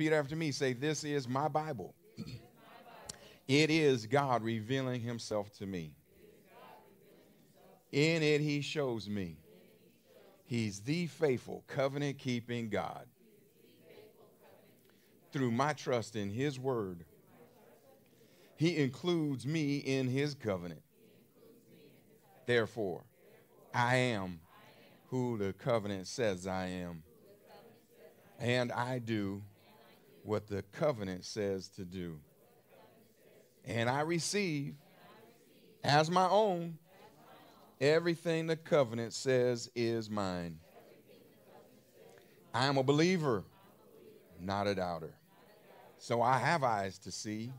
Repeat after me. Say, This is my Bible. it is God revealing himself to me. In it, he shows me. He's the faithful, covenant keeping God. Through my trust in his word, he includes me in his covenant. Therefore, I am who the covenant says I am. And I do what the covenant says to do. And I receive as my own everything the covenant says is mine. I am a believer, not a doubter. So I have eyes to see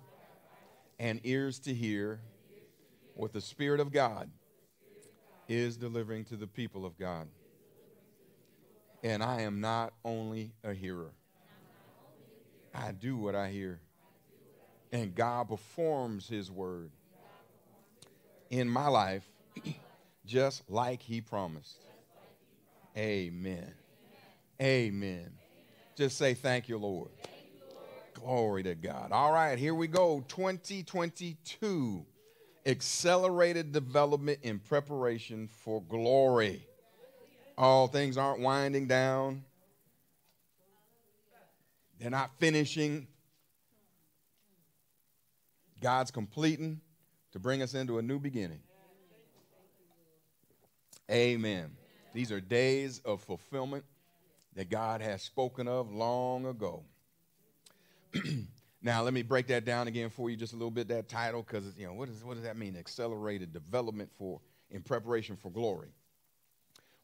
and ears to hear what the Spirit of God is delivering to the people of God. And I am not only a hearer, I do what I hear. And God performs His word in my life just like He promised. Amen. Amen. Just say, Thank you, Lord. Glory to God. All right, here we go. 2022 accelerated development in preparation for glory. All things aren't winding down, they're not finishing. God's completing to bring us into a new beginning. Amen. These are days of fulfillment that God has spoken of long ago. Now, let me break that down again for you just a little bit, that title, because, you know, what, is, what does that mean? Accelerated development for, in preparation for glory.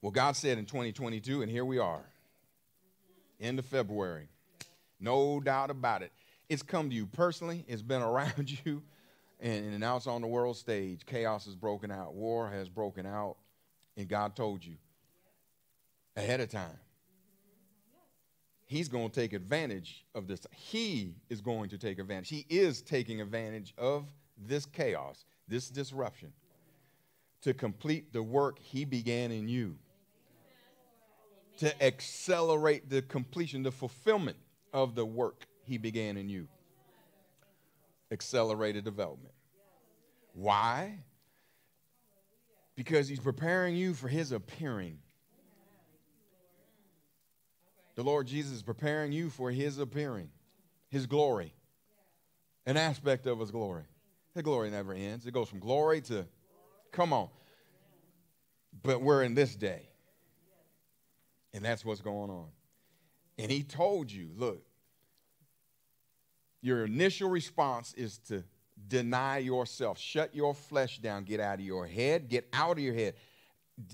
Well, God said in 2022, and here we are, end of February. No doubt about it. It's come to you personally, it's been around you, and, and now it's on the world stage. Chaos has broken out, war has broken out, and God told you ahead of time he's going to take advantage of this. He is going to take advantage. He is taking advantage of this chaos, this disruption, to complete the work he began in you, to accelerate the completion, the fulfillment of the work he began in you. Accelerated development. Why? Because he's preparing you for his appearing the Lord Jesus is preparing you for his appearing, his glory, an aspect of his glory. The glory never ends. It goes from glory to, come on. But we're in this day. And that's what's going on. And he told you, look, your initial response is to deny yourself, shut your flesh down, get out of your head, get out of your head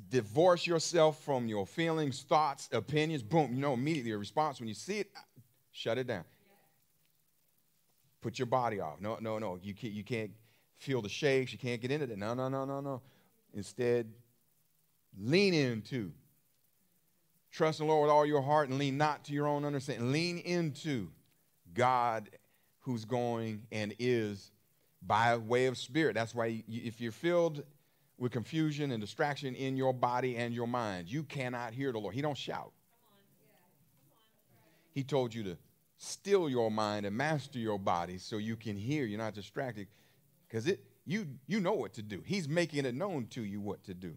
divorce yourself from your feelings, thoughts, opinions. Boom, you know, immediately a response when you see it, shut it down. Put your body off. No, no, no. You can't, you can't feel the shakes. You can't get into it. No, no, no, no, no. Instead, lean into. Trust the Lord with all your heart and lean not to your own understanding. Lean into God who's going and is by way of spirit. That's why you, if you're filled with confusion and distraction in your body and your mind. You cannot hear the Lord. He don't shout. He told you to still your mind and master your body so you can hear. You're not distracted because it you you know what to do. He's making it known to you what to do.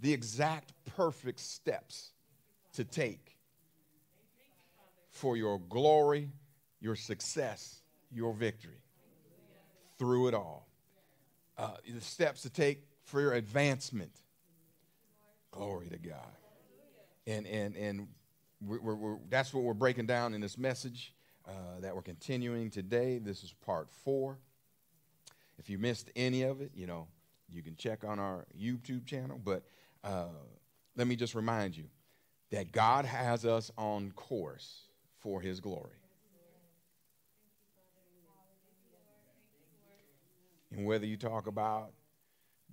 The exact perfect steps to take for your glory, your success, your victory through it all. Uh, the steps to take for your advancement. Glory to God. And, and, and we're, we're, that's what we're breaking down in this message uh, that we're continuing today. This is part four. If you missed any of it, you know, you can check on our YouTube channel. But uh, let me just remind you that God has us on course for his glory. And whether you talk about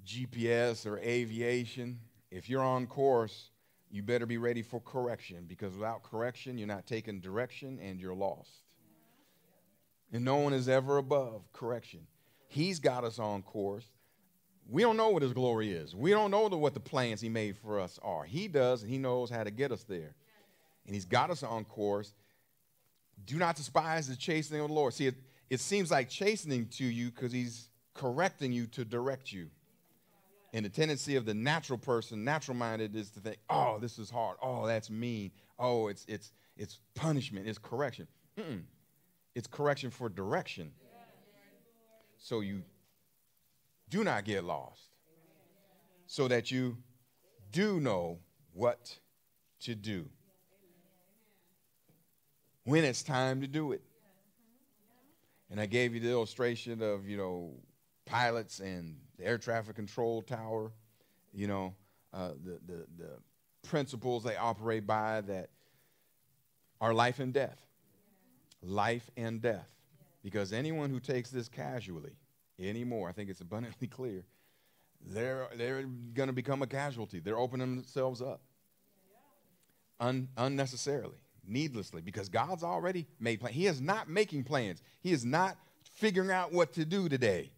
GPS or aviation, if you're on course, you better be ready for correction because without correction, you're not taking direction and you're lost. And no one is ever above correction. He's got us on course. We don't know what his glory is. We don't know what the plans he made for us are. He does, and he knows how to get us there. And he's got us on course. Do not despise the chastening of the Lord. See, it, it seems like chastening to you because he's correcting you to direct you. And the tendency of the natural person, natural minded, is to think, oh, this is hard. Oh, that's mean. Oh, it's, it's, it's punishment. It's correction. Mm-mm. It's correction for direction. So you do not get lost. So that you do know what to do when it's time to do it. And I gave you the illustration of, you know, pilots and the air traffic control tower, you know, uh, the, the, the principles they operate by that are life and death. Life and death. Because anyone who takes this casually anymore, I think it's abundantly clear, they're, they're going to become a casualty. They're opening themselves up un, unnecessarily, needlessly, because God's already made plans. He is not making plans, He is not figuring out what to do today.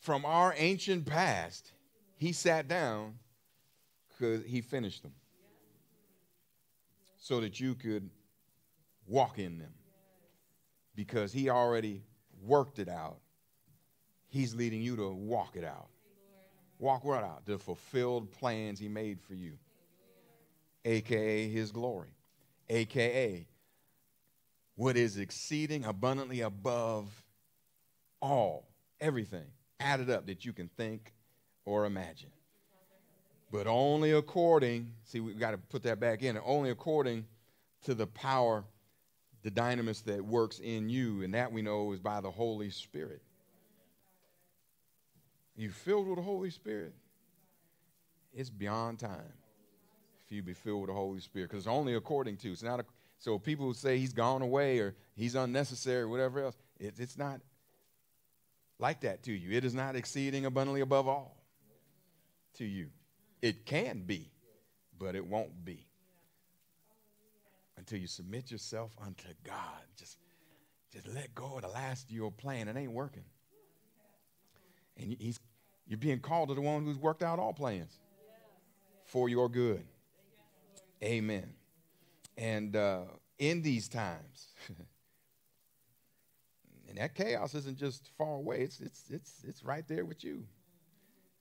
From our ancient past, He sat down because He finished them so that you could walk in them because He already worked it out He's leading you to walk it out. Walk what out? The fulfilled plans He made for you, aka His glory, aka what is exceeding abundantly above all, everything added up that you can think or imagine. But only according, see, we've got to put that back in, only according to the power, the dynamis that works in you, and that we know is by the Holy Spirit. You filled with the Holy Spirit? It's beyond time if you be filled with the Holy Spirit because it's only according to. It's not a, so people who say he's gone away or he's unnecessary or whatever else, it, it's not like that to you. It is not exceeding abundantly above all to you. It can be, but it won't be until you submit yourself unto God. Just, just let go of the last of your plan. It ain't working. And he's, you're being called to the one who's worked out all plans for your good. Amen. And uh, in these times, and that chaos isn't just far away, it's, it's, it's, it's right there with you.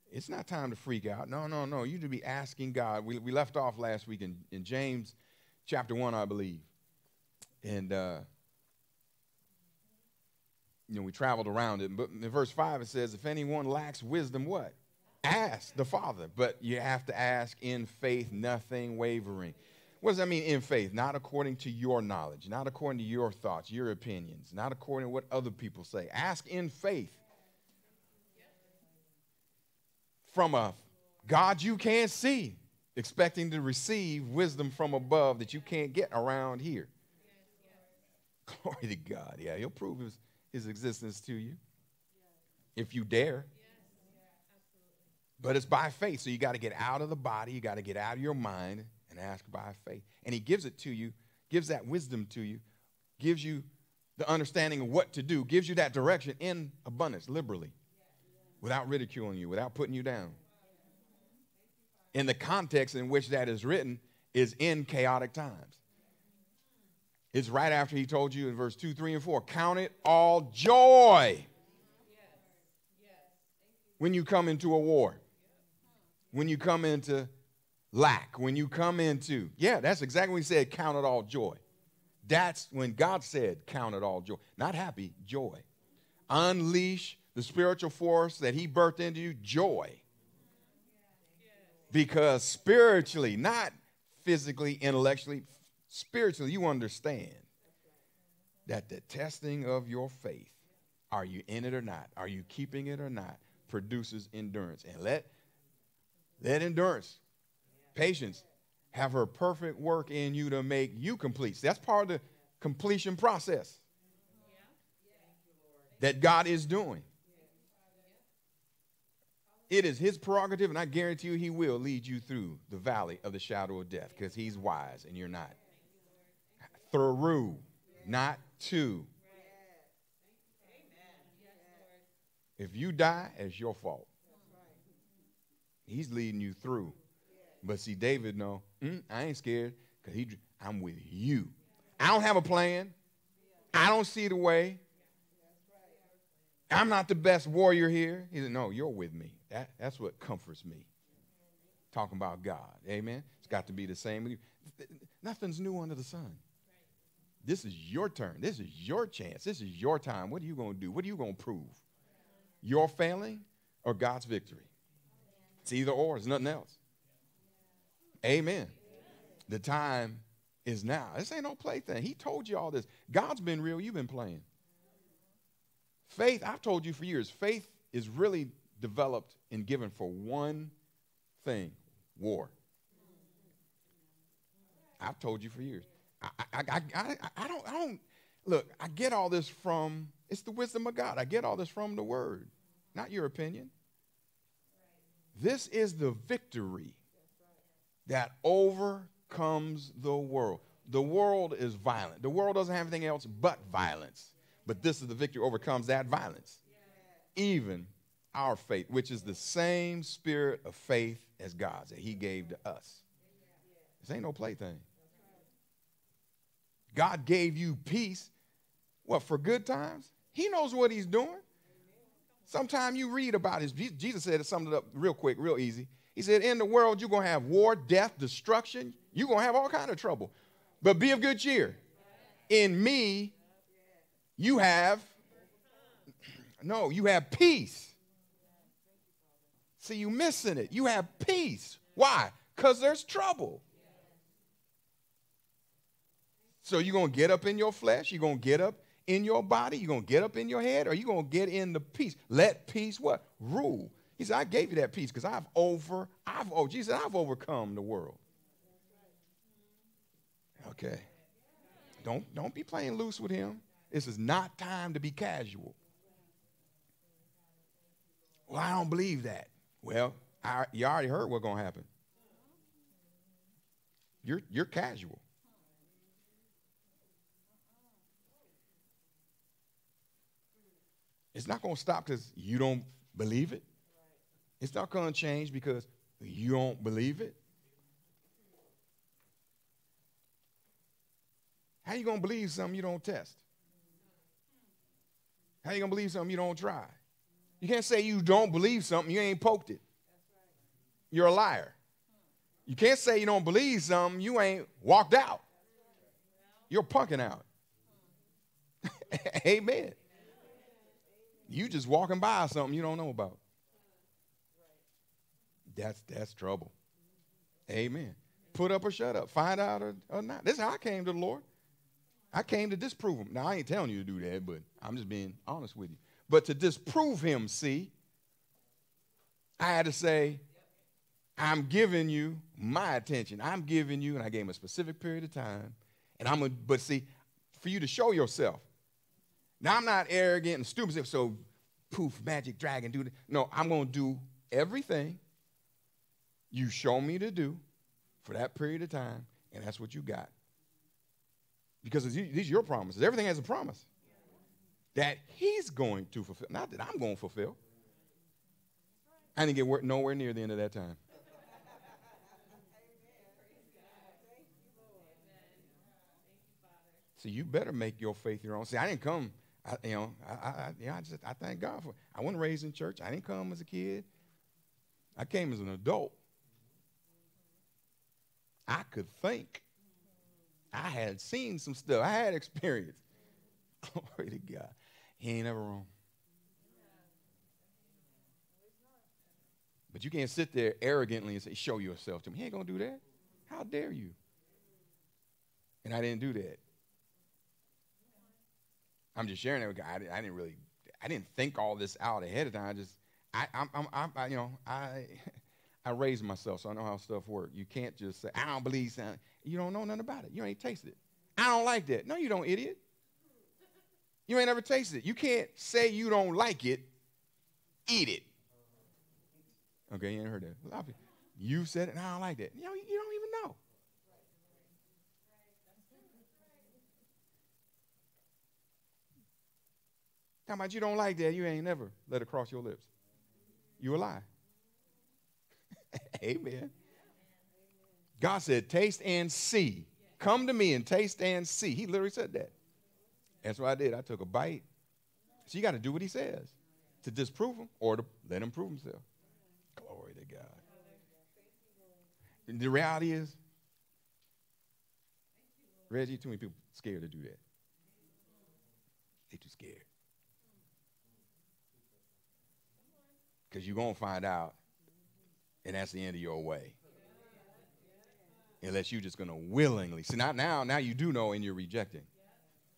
It's not time to freak out. No, no, no. You need to be asking God. We, we left off last week in, in James chapter 1, I believe. And uh, you know, we traveled around it. But in verse 5, it says, If anyone lacks wisdom, what? Ask the Father. But you have to ask in faith, nothing wavering. What does that mean in faith? Not according to your knowledge, not according to your thoughts, your opinions, not according to what other people say. Ask in faith from a God you can't see, expecting to receive wisdom from above that you can't get around here. Glory to God. Yeah, he'll prove his his existence to you if you dare. But it's by faith. So you got to get out of the body, you got to get out of your mind and ask by faith. And he gives it to you, gives that wisdom to you, gives you the understanding of what to do, gives you that direction in abundance, liberally, without ridiculing you, without putting you down. In the context in which that is written is in chaotic times. It's right after he told you in verse 2, 3, and 4 count it all joy when you come into a war, when you come into lack, when you come into, yeah, that's exactly what he said, count it all joy. That's when God said, count it all joy. Not happy, joy. Unleash the spiritual force that he birthed into you, joy. Because spiritually, not physically, intellectually, spiritually, you understand that the testing of your faith, are you in it or not? Are you keeping it or not? Produces endurance. And let, let endurance, patience, have her perfect work in you to make you complete. that's part of the completion process that God is doing. It is his prerogative, and I guarantee you he will lead you through the valley of the shadow of death because he's wise and you're not through, not to. If you die, it's your fault. He's leading you through. But see, David, no, mm, I ain't scared because he I'm with you. I don't have a plan. I don't see the way. I'm not the best warrior here. He said, No, you're with me. That, that's what comforts me. Talking about God. Amen. It's got to be the same. Nothing's new under the sun. This is your turn. This is your chance. This is your time. What are you going to do? What are you going to prove? Your failing or God's victory? It's either or, it's nothing else. Amen. The time is now. This ain't no plaything. He told you all this. God's been real, you've been playing. Faith, I've told you for years, faith is really developed and given for one thing war. I've told you for years. I, I, I, I, I, don't, I don't, look, I get all this from, it's the wisdom of God. I get all this from the word, not your opinion. This is the victory that overcomes the world. The world is violent. The world doesn't have anything else but violence. But this is the victory overcomes that violence. Even our faith, which is the same spirit of faith as God's that He gave to us. This ain't no plaything. God gave you peace. What, for good times? He knows what He's doing. Sometimes you read about his, Jesus said it summed it up real quick, real easy. He said, In the world, you're going to have war, death, destruction. You're going to have all kind of trouble. But be of good cheer. In me, you have, no, you have peace. See, you missing it. You have peace. Why? Because there's trouble. So you're going to get up in your flesh. You're going to get up in your body. You're going to get up in your head. Or you're going to get in the peace. Let peace what? Rule. He said, I gave you that peace because I've over, I've, oh, Jesus, I've overcome the world. Okay. Don't, don't be playing loose with him. This is not time to be casual. Well, I don't believe that. Well, I, you already heard what's going to happen. You're, you're casual. It's not going to stop because you don't believe it. It's not going to change because you don't believe it. How you going to believe something you don't test? How you going to believe something you don't try? You can't say you don't believe something, you ain't poked it. You're a liar. You can't say you don't believe something, you ain't walked out. You're punking out. Amen. You just walking by something you don't know about. That's that's trouble. Amen. Put up or shut up. Find out or, or not. This is how I came to the Lord. I came to disprove him. Now I ain't telling you to do that, but I'm just being honest with you. But to disprove him, see, I had to say, I'm giving you my attention. I'm giving you, and I gave him a specific period of time. And I'm a, but see, for you to show yourself. Now I'm not arrogant and stupid, so poof, magic dragon, do that. No, I'm gonna do everything you show me to do for that period of time, and that's what you got. Because these are your promises. Everything has a promise that he's going to fulfill, not that I'm going to fulfill. I didn't get nowhere near the end of that time. So you better make your faith your own. See, I didn't come, I, you know, I, I, you know, I just I thank God for. I wasn't raised in church. I didn't come as a kid. I came as an adult. I could think. I had seen some stuff. I had experience. Glory to God. He ain't ever wrong. But you can't sit there arrogantly and say, Show yourself to me. He ain't going to do that. How dare you? And I didn't do that. I'm just sharing that with God. I, I didn't really, I didn't think all this out ahead of time. I just, I, I'm, I'm, I, you know, I, I raised myself, so I know how stuff works. You can't just say, I don't believe something. You don't know nothing about it. You ain't tasted it. I don't like that. No, you don't, idiot. You ain't ever tasted it. You can't say you don't like it, eat it. Okay, you ain't heard that. You said it, and I don't like that. You, know, you don't even know. How about you don't like that? You ain't never let it cross your lips. You a lie. Amen. God said, taste and see Come to me and taste and see. He literally said that. That's what I did. I took a bite. So you got to do what he says to disprove him or to let him prove himself. Glory to God. And the reality is, Reggie, too many people scared to do that. They too scared. Because you're going to find out, and that's the end of your way. Unless you're just going to willingly. See, not now, now you do know and you're rejecting.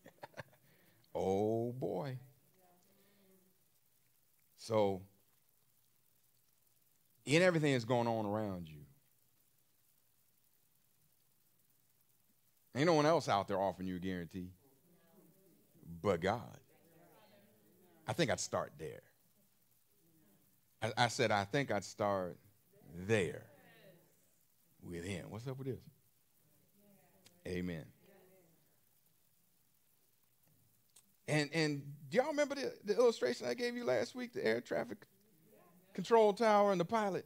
oh boy. So, in everything that's going on around you, ain't no one else out there offering you a guarantee but God. I think I'd start there. I, I said, I think I'd start there with Him. What's up with this? Amen. And and do y'all remember the, the illustration I gave you last week, the air traffic control tower and the pilot?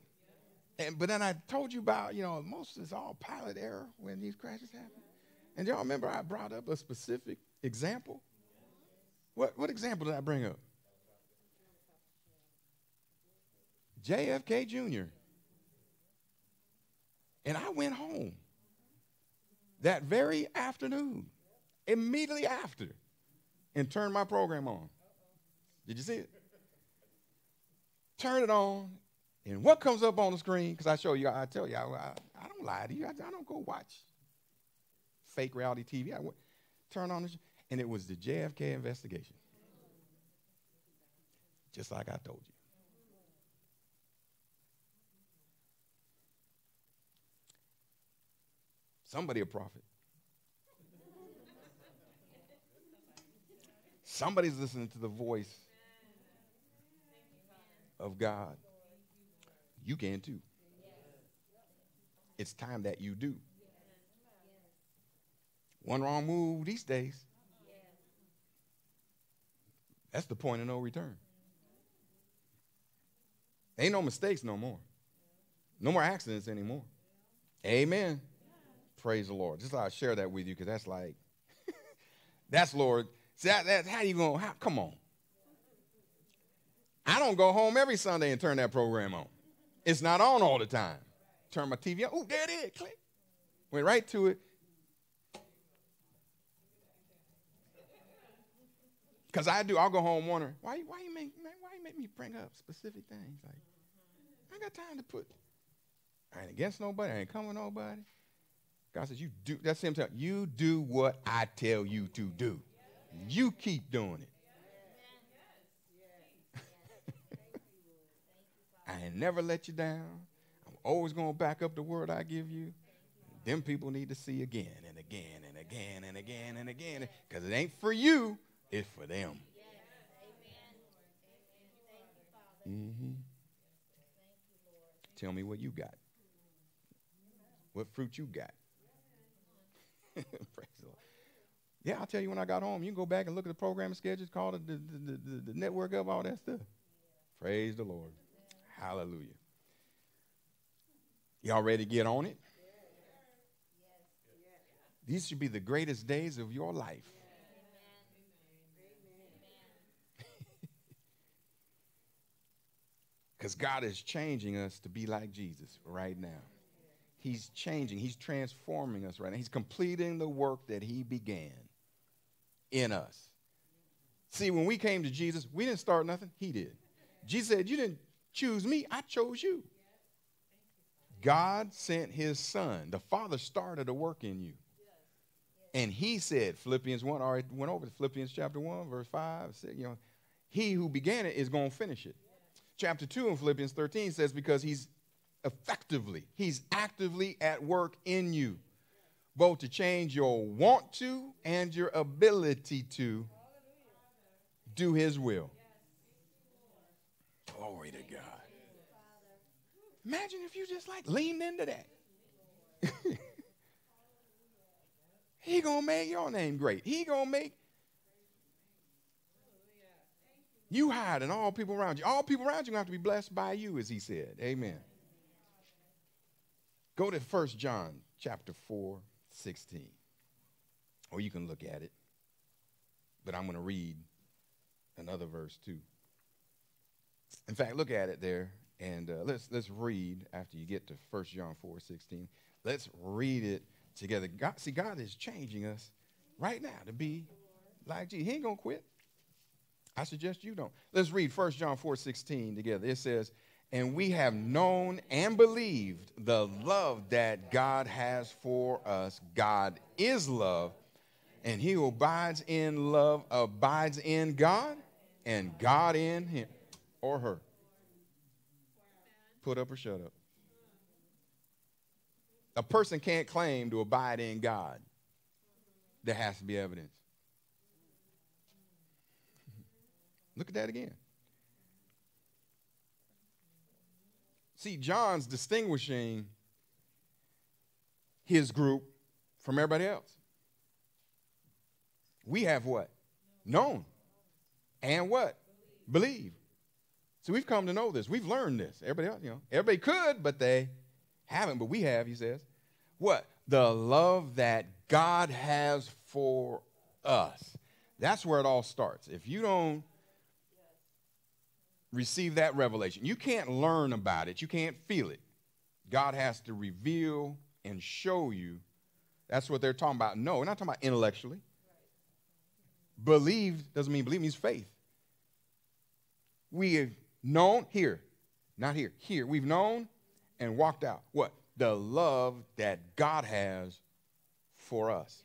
And but then I told you about, you know, most is all pilot error when these crashes happen. And y'all remember I brought up a specific example? What what example did I bring up? JFK Jr. And I went home that very afternoon, immediately after and turned my program on. Did you see it? Turn it on, and what comes up on the screen? Because I show you, I tell you, I, I, don't lie to you. I, I, don't go watch fake reality TV. I turn on, the, and it was the JFK investigation. Just like I told you. Somebody a prophet. Somebody's listening to the voice of God. You can too. It's time that you do. One wrong move these days. That's the point of no return. Ain't no mistakes no more. No more accidents anymore. Amen. Praise the Lord. Just I'd share that with you because that's like, that's Lord See, that, that's how you going, to come on. I don't go home every Sunday and turn that program on. It's not on all the time. Turn my TV on. Oh, there it is. Click. Went right to it. Because I do, I'll go home wondering, why, why, you make, why you make me bring up specific things? Like, I got time to put, I ain't against nobody, I ain't coming nobody. God says, you do, that's him telling you do what I tell you to do. You keep doing it. I ain't never let you down. I'm always going to back up the word I give you. Them people need to see again and again and again and again and again because it ain't for you, it's for them. Mm-hmm. Tell me what you got. What fruit you got. Praise the Lord. Yeah, I'll tell you when I got home. You can go back and look at the programming schedules, call the, the, the, the network of all that stuff. Praise the Lord. Hallelujah. Y'all ready to get on it? These should be the greatest days of your life. Because God is changing us to be like Jesus right now. He's changing, He's transforming us right now. He's completing the work that He began in us. See, when we came to Jesus, we didn't start nothing, He did. Jesus said, You didn't choose me, I chose you. God sent His Son. The Father started a work in you. And He said, Philippians 1, already went over to Philippians chapter 1, verse 5, said, you know, He who began it is going to finish it. Chapter 2 in Philippians 13 says, Because He's effectively, He's actively at work in you both to change your want to and your ability to do his will. Glory to God. Imagine if you just like leaned into that. he gonna make your name great. He gonna make you hide and all people around you. All people around you gonna have to be blessed by you, as he said. Amen. Go to First John chapter 4. 16. or you can look at it. But I'm going to read another verse too. In fact, look at it there, and uh, let's let's read after you get to 1 John 4 16. Let's read it together. God, see, God is changing us right now to be like Jesus. He ain't gonna quit. I suggest you don't. Let's read 1 John 4 16 together. It says, And we have known and believed the love that God has for us. God is love, and he who abides in love abides in God, and God in him or her. Put up or shut up. A person can't claim to abide in God. There has to be evidence. Look at that again. See, John's distinguishing his group from everybody else. We have what? Known. And what? Believe. So we've come to know this. We've learned this. Everybody else, you know, everybody could, but they haven't. But we have, he says. What? The love that God has for us. That's where it all starts. If you don't receive that revelation, you can't learn about it, you can't feel it. God has to reveal and show you. That's what they're talking about. No, we're not talking about intellectually. Believe doesn't mean believe means faith. We have known here, not here, here. We've known and walked out what? The love that God has for us.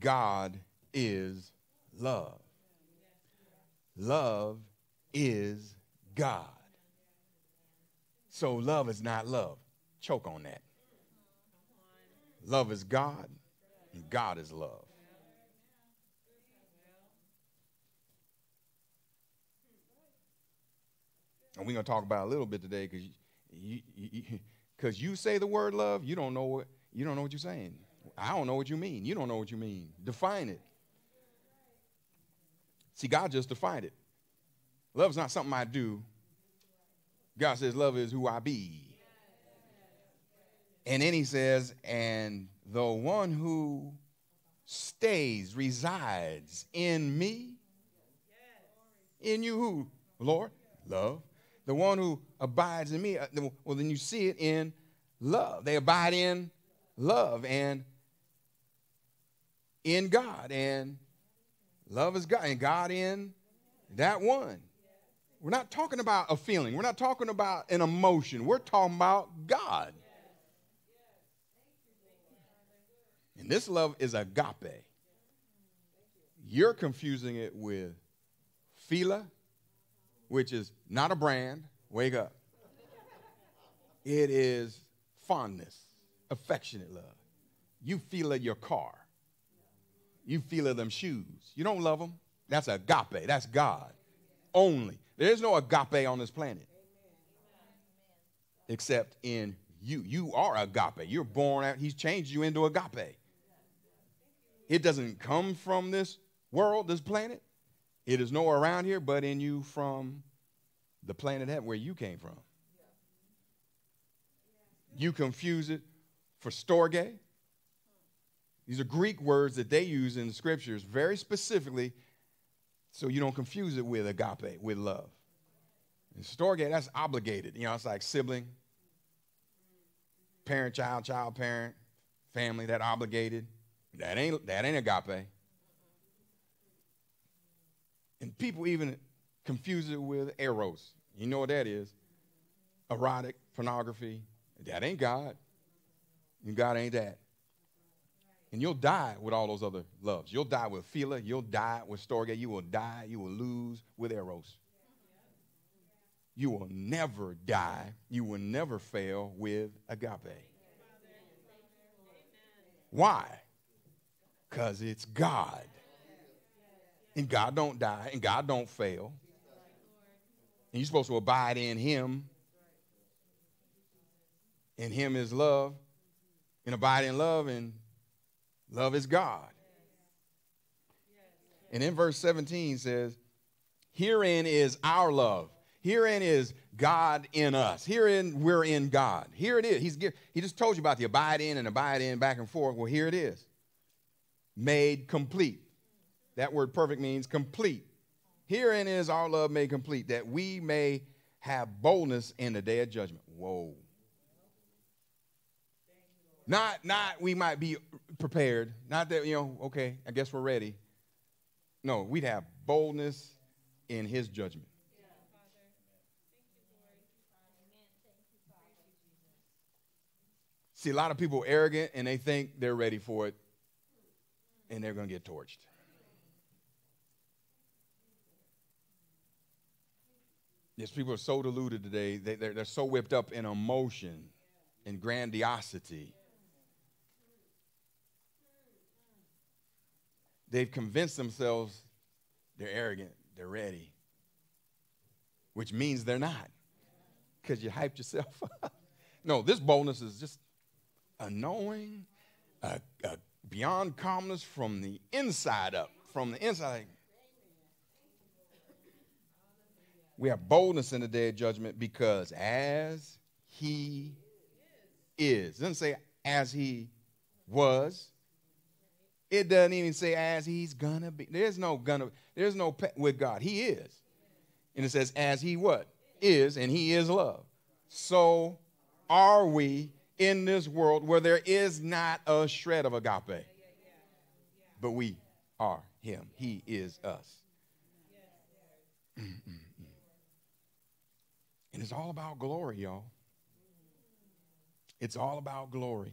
God is love. Love is God. So love is not love. Choke on that. Love is God, and God is love. And we're going to talk about a little bit today because you, you, cause you say the word love, you don't know what you don't know what you're saying. I don't know what you mean. You don't know what you mean. Define it. See, God just defined it. Love's not something I do. God says love is who I be. And then he says, and the one who stays, resides in me, in you who? Lord, love the one who abides in me, uh, well, then you see it in love. They abide in love and in God. And love is God, and God in that one. We're not talking about a feeling, we're not talking about an emotion, we're talking about God. And this love is agape. You're confusing it with phila which is not a brand, wake up. It is fondness, affectionate love. You feel your car. You feel them shoes. You don't love them. That's agape. That's God only. There's no agape on this planet except in you. You are agape. You're born out. He's changed you into agape. It doesn't come from this world, this planet. It is nowhere around here but in you from the planet heaven where you came from. You confuse it for storge. These are Greek words that they use in the scriptures very specifically so you don't confuse it with agape, with love. And storge, that's obligated. You know, it's like sibling, parent, child, child, parent, family, that obligated. That ain't, that ain't agape. And people even confuse it with eros. You know what that is? Erotic, pornography. That ain't God. God ain't that. And you'll die with all those other loves. You'll die with Phila. You'll die with Storge. You will die. You will lose with Eros. You will never die. You will never fail with agape. Why? Because it's God. And God don't die, and God don't fail. And you're supposed to abide in Him. And Him is love. And abide in love, and love is God. And in verse 17 says, Herein is our love. Herein is God in us. Herein we're in God. Here it is. He's, he just told you about the abide in and abide in back and forth. Well, here it is. made complete. That word perfect means complete. Herein is our love made complete, that we may have boldness in the day of judgment. Whoa. Not, not we might be prepared. Not that, you know, okay, I guess we're ready. No, we'd have boldness in his judgment. See, a lot of people are arrogant and they think they're ready for it and they're going to get torched. Yes, people are so deluded today. They, they're, they're so whipped up in emotion and grandiosity. They've convinced themselves they're arrogant, they're ready, which means they're not because you hyped yourself up. no, this boldness is just a knowing, a, a beyond calmness from the inside up, from the inside. We have boldness in the day of judgment because as he is. Doesn't say as he was. It doesn't even say as he's gonna be. There's no gonna, there's no with God. He is. And it says as he what? Is, and he is love. So are we in this world where there is not a shred of agape. But we are him. He is us. and it's all about glory, y'all. It's all about glory.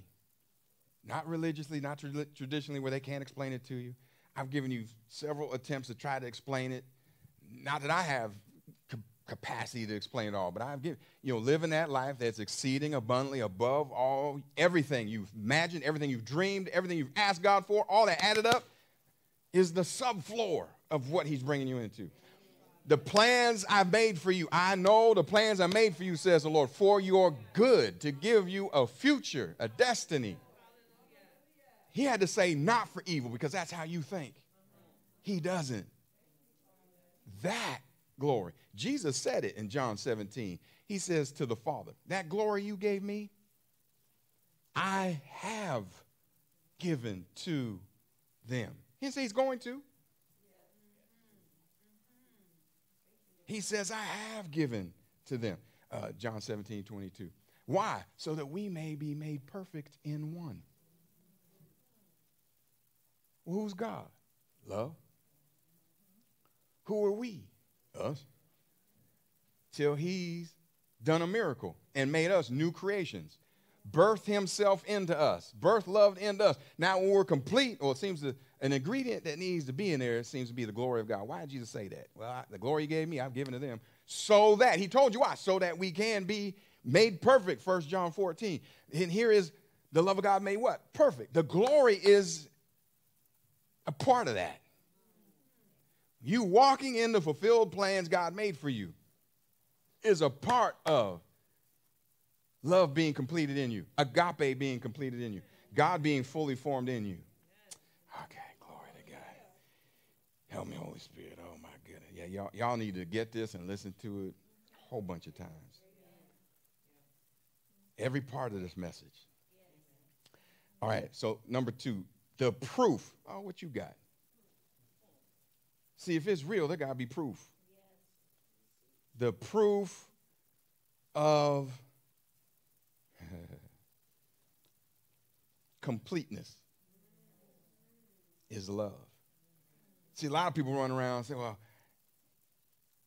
Not religiously, not tra- traditionally, where they can't explain it to you. I've given you several attempts to try to explain it. Not that I have capacity to explain it all, but I've given, you know, living that life that's exceeding abundantly above all, everything you've imagined, everything you've dreamed, everything you've asked God for, all that added up is the subfloor of what He's bringing you into. The plans I've made for you, I know the plans I made for you, says the Lord, for your good, to give you a future, a destiny. He had to say, not for evil, because that's how you think. He doesn't. That glory. Jesus said it in John 17. He says to the Father, That glory you gave me, I have given to them. He didn't say he's going to. He says, I have given to them. Uh, John 17, 22. Why? So that we may be made perfect in one. Well, who's God? Love. Who are we? Us. Till he's done a miracle and made us new creations. Birth himself into us. Birth loved into us. Now, when we're complete, or it seems to, an ingredient that needs to be in there, it seems to be the glory of God. Why did Jesus say that? Well, I, the glory he gave me, I've given to them. So that, he told you why, so that we can be made perfect, 1 John 14. And here is the love of God made what? Perfect. The glory is a part of that. You walking in the fulfilled plans God made for you is a part of love being completed in you, agape being completed in you, God being fully formed in you. Okay, glory to God. Help me, Holy Spirit. Oh my goodness. Yeah, y'all, y'all need to get this and listen to it a whole bunch of times. Every part of this message. All right, so number two, the proof. Oh, what you got? See, if it's real, there got to be proof. The proof of completeness is love. See, a lot of people run around and say, well,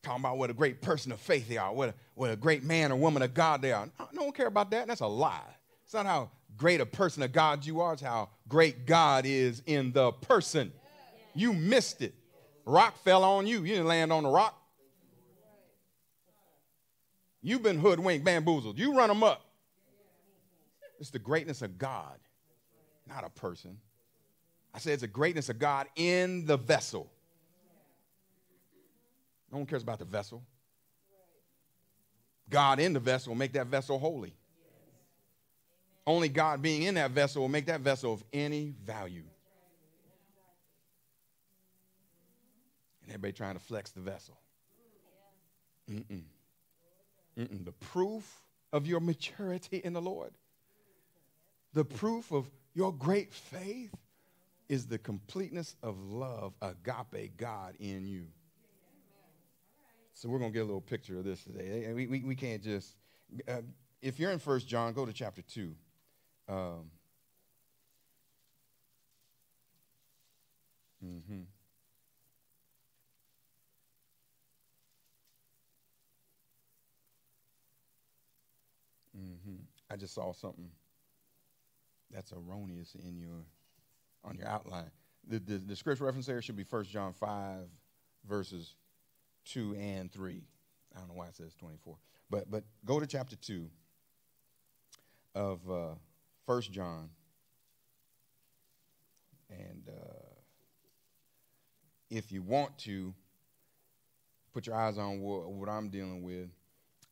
talking about what a great person of faith they are, what a, what a great man or woman of God they are. No, one care about that. That's a lie. It's not how great a person of God you are, it's how great God is in the person. You missed it. Rock fell on you. You didn't land on the rock. You've been hoodwinked, bamboozled. You run them up. It's the greatness of God, not a person. I said it's the greatness of God in the vessel. No one cares about the vessel. God in the vessel make that vessel holy. Only God being in that vessel will make that vessel of any value. And everybody trying to flex the vessel. Mm-mm. Mm-mm. The proof of your maturity in the Lord, the proof of your great faith, is the completeness of love, agape God in you. So we're going to get a little picture of this today. We, we, we can't just, uh, if you're in First John, go to chapter 2. Um, mm-hmm. Mm-hmm. I just saw something that's erroneous in your on your outline. The, the, the scripture reference there should be 1 John 5, verses 2 and 3. I don't know why it says 24. But, but go to chapter 2 of uh, 1 John. And uh, if you want to, put your eyes on what, what I'm dealing with.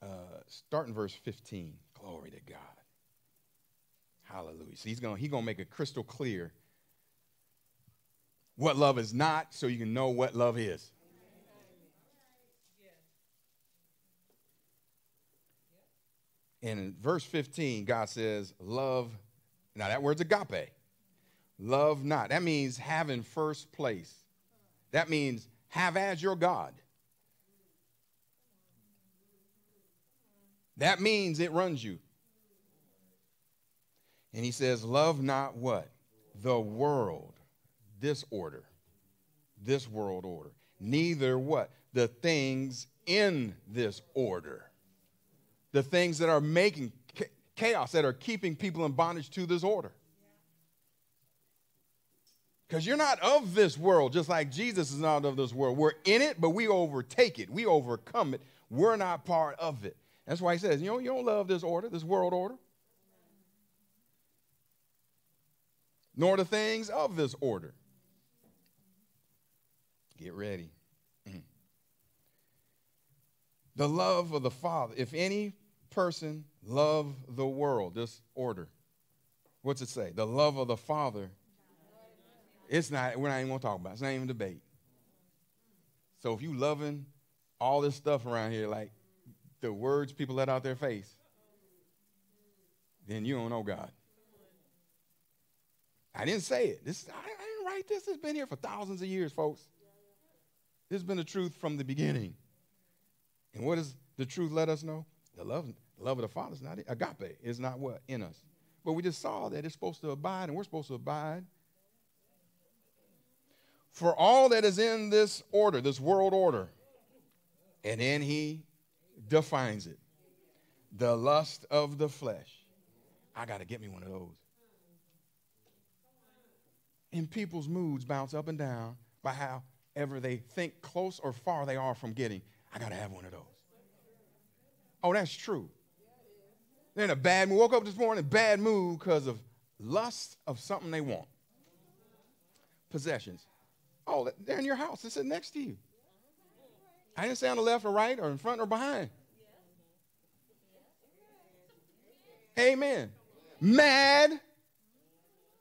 Uh, start in verse 15. Glory to God. Hallelujah. So he's going he's gonna make it crystal clear what love is not so you can know what love is. In verse 15, God says, Love, now that word's agape. Love not. That means have in first place. That means have as your God. That means it runs you. And he says, Love not what? The world, this order, this world order. Neither what? The things in this order. The things that are making chaos, that are keeping people in bondage to this order. Because you're not of this world, just like Jesus is not of this world. We're in it, but we overtake it, we overcome it. We're not part of it. That's why he says, you know, you don't love this order, this world order. Nor the things of this order. Get ready. The love of the Father. If any person love the world, this order, what's it say? The love of the Father. It's not, we're not even gonna talk about it. It's not even debate. So if you loving all this stuff around here, like the words people let out their face, then you don't know God. I didn't say it. This, I, I didn't write this. It's been here for thousands of years, folks. This has been the truth from the beginning. And what does the truth let us know? The love, love of the Father is not it. Agape is not what? In us. But we just saw that it's supposed to abide, and we're supposed to abide. For all that is in this order, this world order. And then he defines it the lust of the flesh. I got to get me one of those. And people's moods bounce up and down by however they think close or far they are from getting. I got to have one of those. Oh, that's true. They're in a bad mood. Woke up this morning, bad mood because of lust of something they want. Possessions. Oh, they're in your house. They're sitting next to you. I didn't say on the left or right or in front or behind. Amen. Mad,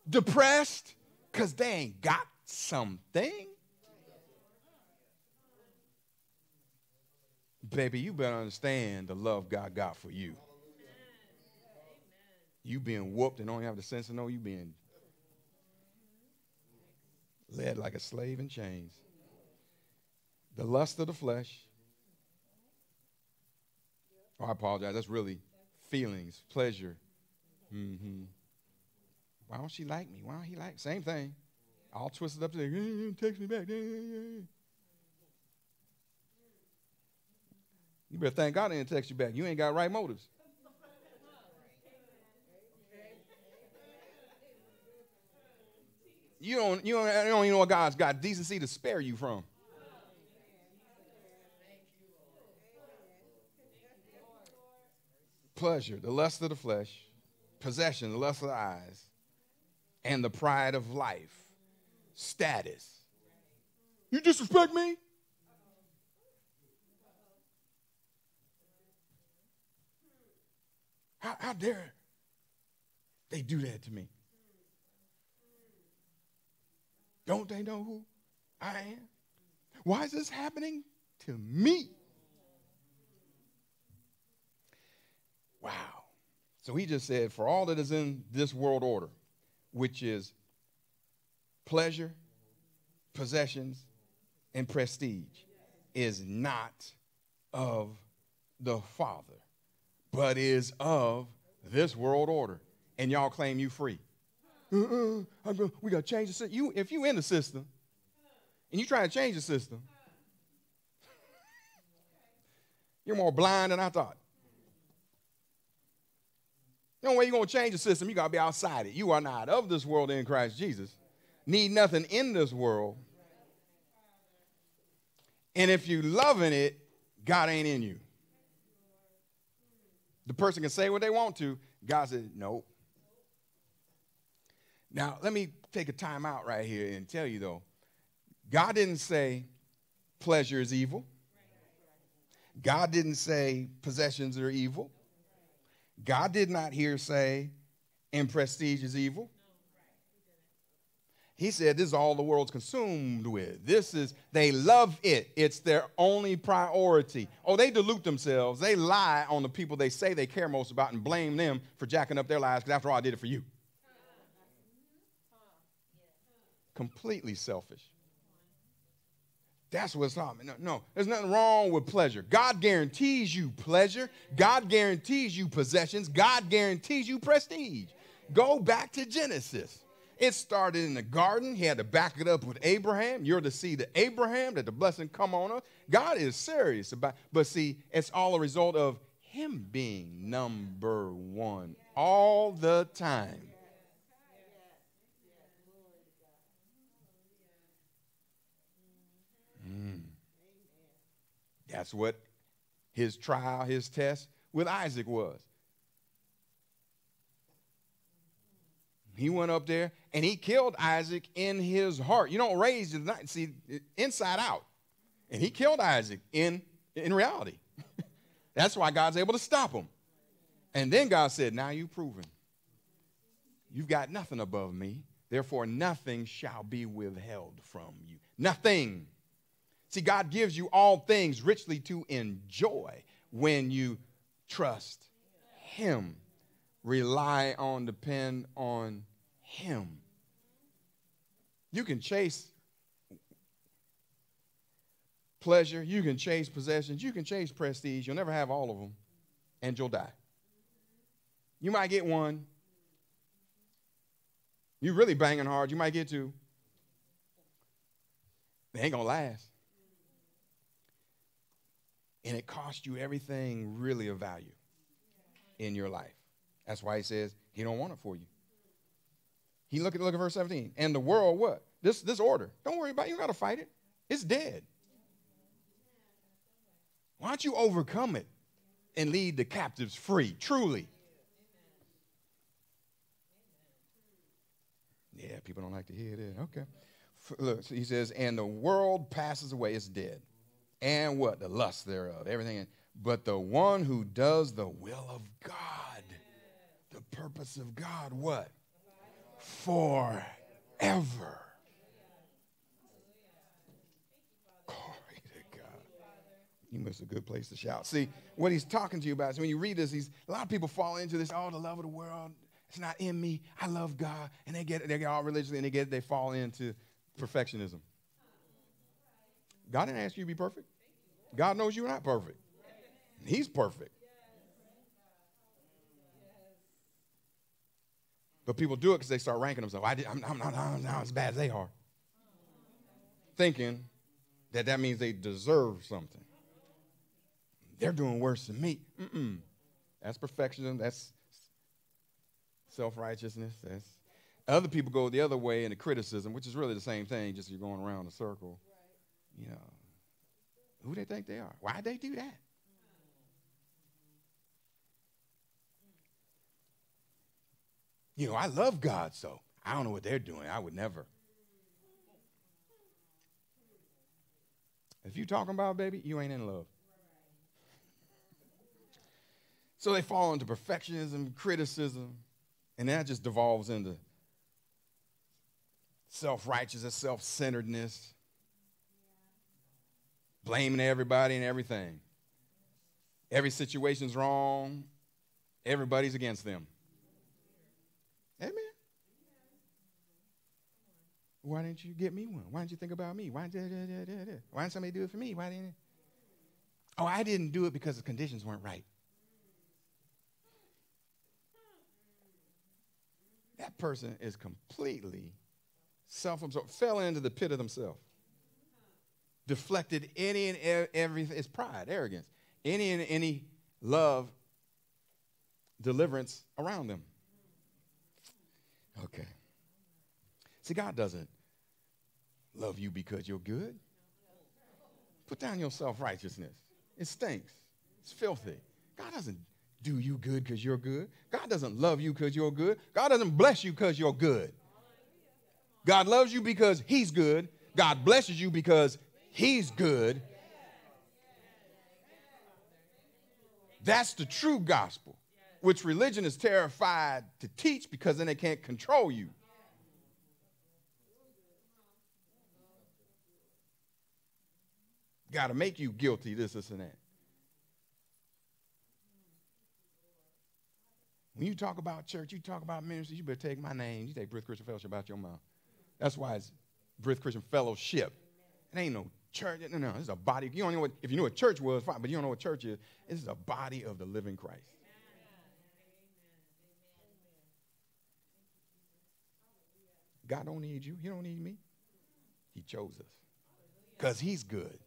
depressed, because they ain't got something. Baby, you better understand the love God got for you. You being whooped and don't have the sense to know you being led like a slave in chains. The lust of the flesh. Oh, I apologize. That's really feelings, pleasure. Mm-hmm. Why don't she like me? Why don't he like? Same thing. All twisted up to say, text me back. You better thank God I didn't text you back. You ain't got right motives. You don't, you don't, you don't even know what God's got decency to spare you from. pleasure, the lust of the flesh, possession, the lust of the eyes, and the pride of life, status. You disrespect me? How, how dare they do that to me? Don't they know who I am? Why is this happening to me? Wow. So he just said, for all that is in this world order, which is pleasure, possessions, and prestige is not of the Father, but is of this world order. And y'all claim you free. Uh-uh, gonna, we got to change the system. You, if you in the system and you try to change the system, you're more blind than I thought. The only way you're going to change the system, you got to be outside it. You are not of this world in Christ Jesus. Need nothing in this world. And if you loving it, God ain't in you. The person can say what they want to. God said, nope. Now, let me take a time out right here and tell you though, God didn't say pleasure is evil. God didn't say possessions are evil. God did not here say and prestige is evil. He said this is all the world's consumed with. This is, they love it. It's their only priority. Oh, they dilute themselves. They lie on the people they say they care most about and blame them for jacking up their lives because after all, I did it for you. Completely selfish. That's what's happening. No, no, there's nothing wrong with pleasure. God guarantees you pleasure. God guarantees you possessions. God guarantees you prestige. Go back to Genesis. It started in the garden. He had to back it up with Abraham. You're to see the Abraham that the blessing come on us. God is serious about, but see, it's all a result of him being number one all the time. Mm. That's what his trial, his test with Isaac was. He went up there and he killed Isaac in his heart. You don't raise the see inside out. And he killed Isaac in, in reality. That's why God's able to stop him. And then God said, Now you've proven. You've got nothing above me. Therefore, nothing shall be withheld from you. Nothing. See, God gives you all things richly to enjoy when you trust Him, rely on, depend on Him. You can chase pleasure, you can chase possessions, you can chase prestige. You'll never have all of them, and you'll die. You might get one. You're really banging hard, you might get two. They ain't gonna last and it costs you everything really of value in your life. That's why he says he don't want it for you. He look at look at verse 17. And the world, what? This this order. Don't worry about it. You gotta fight it. It's dead. Why don't you overcome it and lead the captives free, truly? Yeah, people don't like to hear that. Okay. Look, so he says, and the world passes away, it's dead and what? The lust thereof, everything. But the one who does the will of God, the purpose of God, what? Forever. You missed a good place to shout. See, what he's talking to you about is when you read this, he's, a lot of people fall into this, oh, the love of the world, it's not in me. I love God. And they get, they get all religious and they get, they fall into perfectionism. God didn't ask you to be perfect. God knows you're not perfect. He's perfect. But people do it because they start ranking themselves. I am I'm, not, I'm not as bad as they are. Thinking that that means they deserve something. They're doing worse than me. Mm-mm. That's perfectionism. That's self righteousness. That's other people go the other way into criticism, which is really the same thing, just you're going around a circle. Who they think they are. Why'd they do that? You know, I love God, so I don't know what they're doing. I would never. If you talking about baby, you ain't in love. So they fall into perfectionism, criticism, and that just devolves into self righteousness, self centeredness blaming everybody and everything. Every situation's wrong, everybody's against them. Amen. Why didn't you get me one? Why didn't you think about me? Why, da, Why didn't somebody do it for me? Why didn't? Oh, I didn't do it because the conditions weren't right. That person is completely self absorbed, fell into the pit of themselves. Deflected any and everything. It's pride, arrogance, any and any love, deliverance around them. Okay. See, God doesn't love you because you're good. Put down your self righteousness. It stinks, it's filthy. God doesn't do you good because you're good. God doesn't love you because you're good. God doesn't bless you because you're good. God loves you because He's good. God blesses you because He's good. That's the true gospel, which religion is terrified to teach because then they can't control you. Got to make you guilty, this, this, and that. When you talk about church, you talk about ministry, you better take my name. You take Berith Christian Fellowship out your mouth. That's why it's Berith Christian Fellowship. It ain't no church. No, no, it's a body. You don't know what, if you knew what church was, fine, but you don't know what church is. This is a body of the living Christ. God don't need you. He don't need me. He chose us. Because he's good.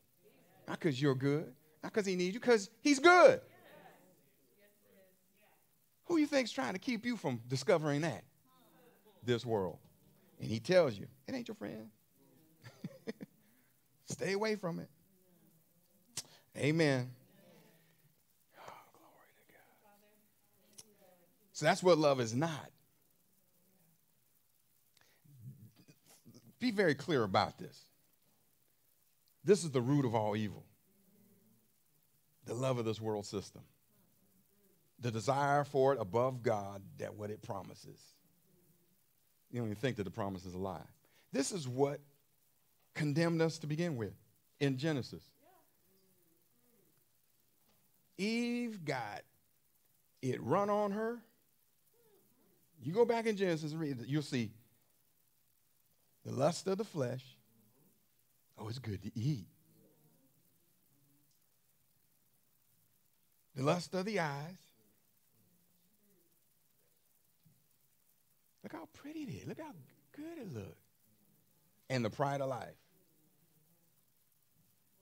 Not because you're good. Not because he needs you, because he's good. Who you think's trying to keep you from discovering that? This world. And he tells you, it ain't your friend. Stay away from it. Amen. Oh, glory to God. So that's what love is not. Be very clear about this. This is the root of all evil the love of this world system, the desire for it above God, that what it promises. You don't even think that the promise is a lie. This is what condemned us to begin with in Genesis. Eve got it run on her. You go back in Genesis and read, you'll see the lust of the flesh. Oh, it's good to eat. The lust of the eyes. Look how pretty it is. Look how good it looks. And the pride of life.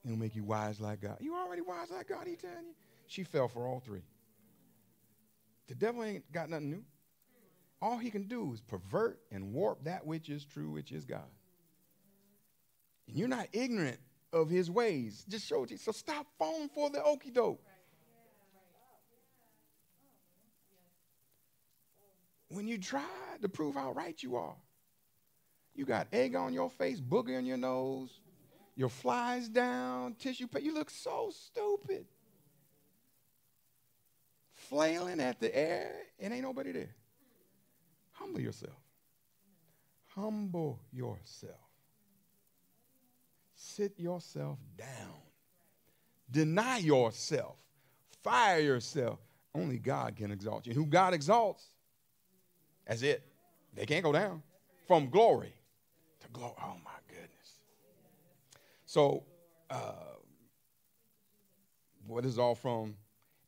It'll make you wise like God. You already wise like God, he telling you. She fell for all three. The devil ain't got nothing new. All he can do is pervert and warp that which is true, which is God. And you're not ignorant of his ways. Just showed you. So stop falling for the okey doke. When you try to prove how right you are, you got egg on your face, booger in your nose, your flies down, tissue paper. You look so stupid. Flailing at the air, and ain't nobody there. Humble yourself. Humble yourself. Sit yourself down. Deny yourself. Fire yourself. Only God can exalt you. Who God exalts, that's it. They can't go down. From glory to glory. Oh my so, uh, this is all from.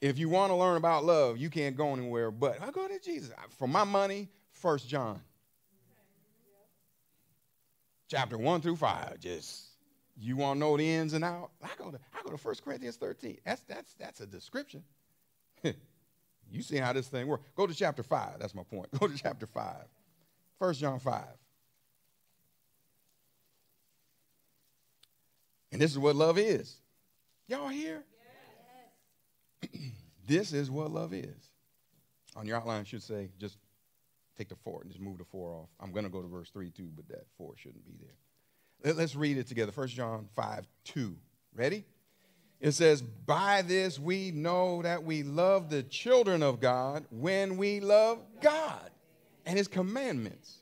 If you want to learn about love, you can't go anywhere but I go to Jesus. For my money, First John, chapter one through five. Just you want to know the ins and outs. I go to I go to First Corinthians thirteen. That's that's that's a description. you see how this thing works. Go to chapter five. That's my point. Go to chapter five. First John five. And this is what love is. Y'all here? Yes. this is what love is. On your outline, should say just take the four and just move the four off. I'm going to go to verse 3 too, but that four shouldn't be there. Let, us read it together. 1 John 5 2. Ready? It says, By this we know that we love the children of God when we love God and his commandments.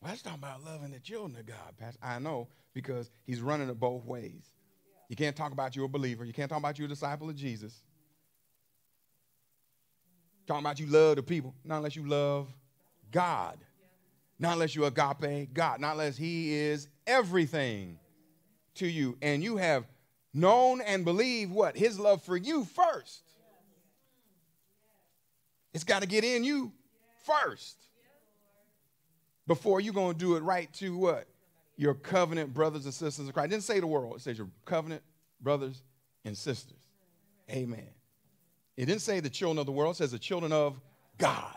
Well, that's talking about loving the children of God, Pastor. I know because he's running it both ways. You can't talk about you a believer. You can't talk about you a disciple of Jesus. Talking about you love the people, not unless you love God. Not unless you agape God, not unless He is everything to you. And you have known and believed what? His love for you first. It's got to get in you first before you're going to do it right to what? Your covenant brothers and sisters of Christ. It didn't say the world, it says your covenant brothers and sisters. Amen. It didn't say the children of the world, it says the children of God.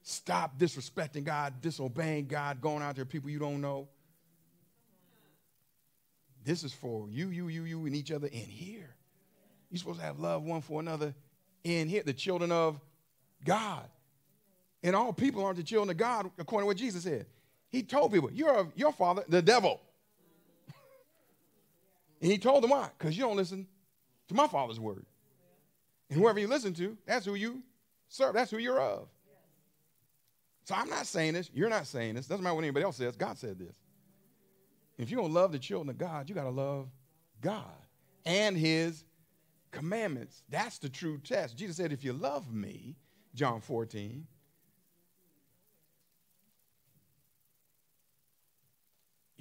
Stop disrespecting God, disobeying God, going out there people you don't know. This is for you, you, you, you, and each other in here. You're supposed to have love one for another in here, the children of God. And all people aren't the children of God, according to what Jesus said. He told people, You're of your father, the devil. and he told them why? Because you don't listen to my father's word. And whoever you listen to, that's who you serve, that's who you're of. So I'm not saying this, you're not saying this. Doesn't matter what anybody else says, God said this. If you're to love the children of God, you got to love God and his commandments. That's the true test. Jesus said, If you love me, John 14,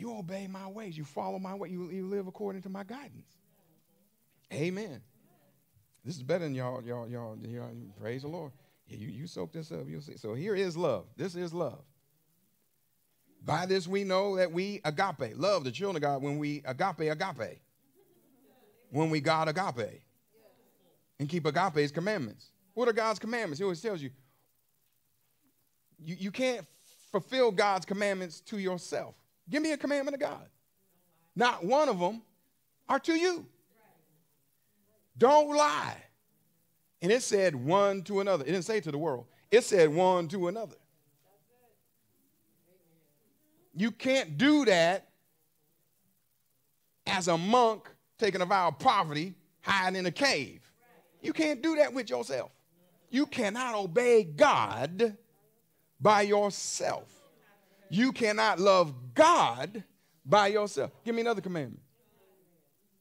you obey my ways, you follow my way, you, you live according to my guidance. Amen. This is better than y'all, y'all, y'all, y'all praise the Lord. You, you soak this up, you'll see. So here is love. This is love. By this we know that we agape, love the children of God when we agape, agape. When we God agape. And keep agape's commandments. What are God's commandments? He always tells you, you, you can't fulfill God's commandments to yourself. Give me a commandment of God. Not one of them are to you. Don't lie. And it said one to another. It didn't say to the world, it said one to another. You can't do that as a monk taking a vow of poverty, hiding in a cave. You can't do that with yourself. You cannot obey God by yourself. You cannot love God by yourself. Give me another commandment.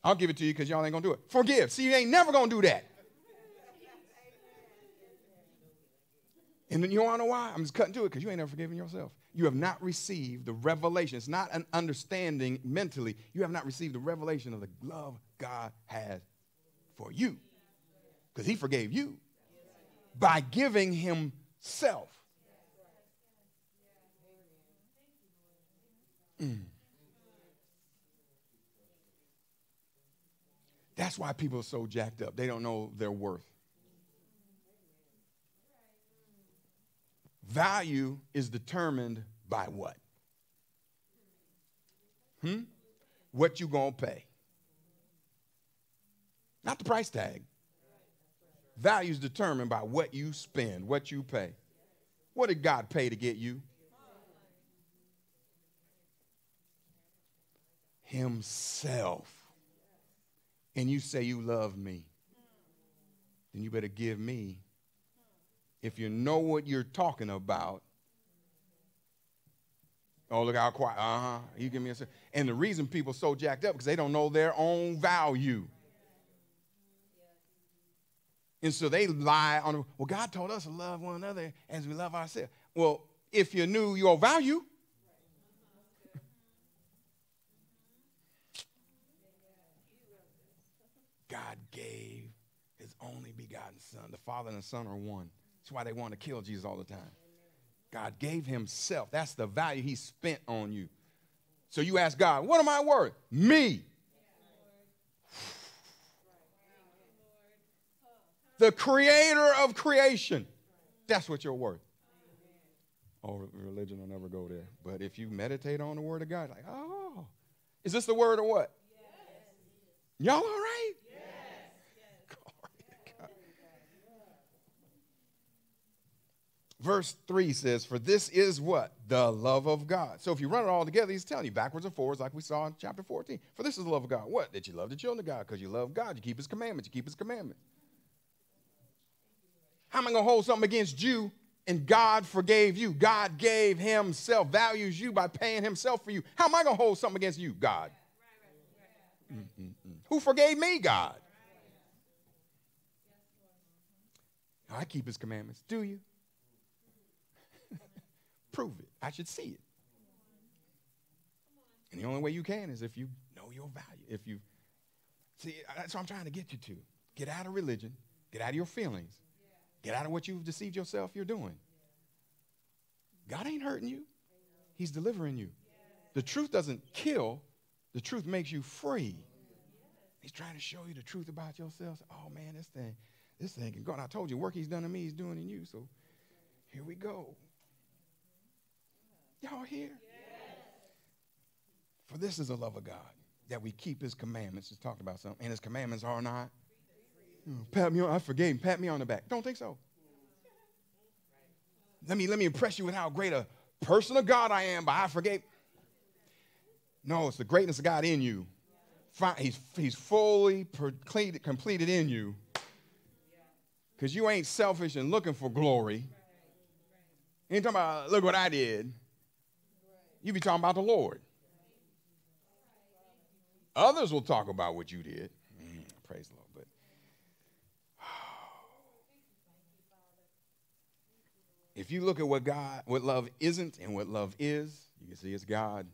I'll give it to you because y'all ain't gonna do it. Forgive. See, you ain't never gonna do that. And then you wanna know why? I'm just cutting to it because you ain't never forgiven yourself you have not received the revelation. It's not an understanding mentally. You have not received the revelation of the love God has for you. Because he forgave you by giving himself. Mm. That's why people are so jacked up. They don't know their worth. Value is determined by what? Hmm? What you gonna pay. Not the price tag. Value is determined by what you spend, what you pay. What did God pay to get you? Himself. And you say you love me. Then you better give me if you know what you're talking about, oh, look how quiet. Uh huh. You give me a second. And the reason people so jacked up because they don't know their own value. And so they lie on, well, God told us to love one another as we love ourselves. Well, if you knew your value, God gave his only begotten Son. The Father and the Son are one. That's why they want to kill Jesus all the time. God gave himself. That's the value he spent on you. So you ask God, what am I worth? Me. The creator of creation. That's what you're worth. Oh, religion will never go there. But if you meditate on the word of God, like, oh, is this the word or what? Y'all all right? Verse 3 says, For this is what? The love of God. So if you run it all together, he's telling you backwards and forwards, like we saw in chapter 14. For this is the love of God. What? That you love the children of God because you love God. You keep his commandments. You keep his commandments. How am I going to hold something against you and God forgave you? God gave himself, values you by paying himself for you. How am I going to hold something against you? God. Mm-mm-mm. Who forgave me? God. I keep his commandments. Do you? Prove it. I should see it. And the only way you can is if you know your value. If you see, that's what I'm trying to get you to. Get out of religion, get out of your feelings, get out of what you've deceived yourself you're doing. God ain't hurting you, He's delivering you. The truth doesn't kill, the truth makes you free. He's trying to show you the truth about yourself. Oh man, this thing, this thing can go. And I told you, work he's done in me, he's doing in you. So here we go. Y'all here? Yes. For this is the love of God, that we keep his commandments. He's talking about something. And his commandments are not. Hmm, pat me on, I forgave him. Pat me on the back. Don't think so. Let me, let me impress you with how great a person of God I am, but I forgave. No, it's the greatness of God in you. He's, he's fully completed in you. Because you ain't selfish and looking for glory. You ain't talking about, look what I did. You be talking about the Lord. Others will talk about what you did. Mm, praise the Lord. But if you look at what God, what love isn't and what love is, you can see it's God.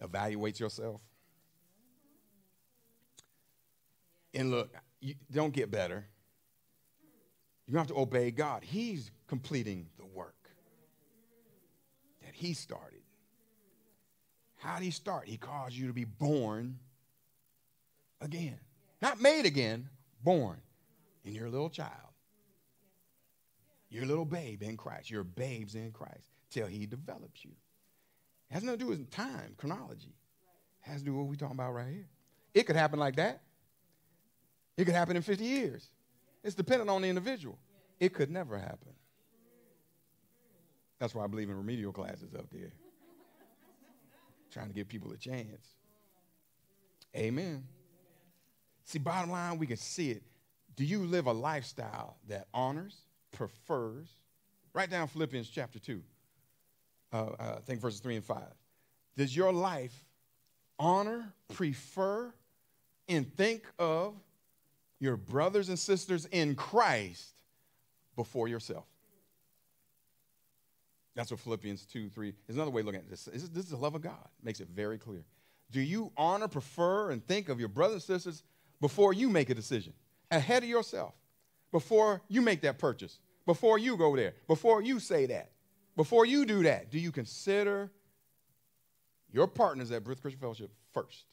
Evaluate yourself. And look, you don't get better. You have to obey God. He's completing the work that He started. How did He start? He caused you to be born again. Not made again, born in your little child. Your little babe in Christ. Your babes in Christ till He develops you. It has nothing to do with time, chronology. It has to do with what we're talking about right here. It could happen like that. It could happen in 50 years. It's dependent on the individual. It could never happen. That's why I believe in remedial classes up there. Trying to give people a chance. Amen. See, bottom line, we can see it. Do you live a lifestyle that honors, prefers? Write down Philippians chapter 2, uh, uh, I think verses 3 and 5. Does your life honor, prefer, and think of your brothers and sisters in Christ before yourself. That's what Philippians 2, 3 is another way of looking at this. This is, this is the love of God. Makes it very clear. Do you honor, prefer, and think of your brothers and sisters before you make a decision? Ahead of yourself. Before you make that purchase. Before you go there. Before you say that. Before you do that. Do you consider your partners at Berith Christian Fellowship first?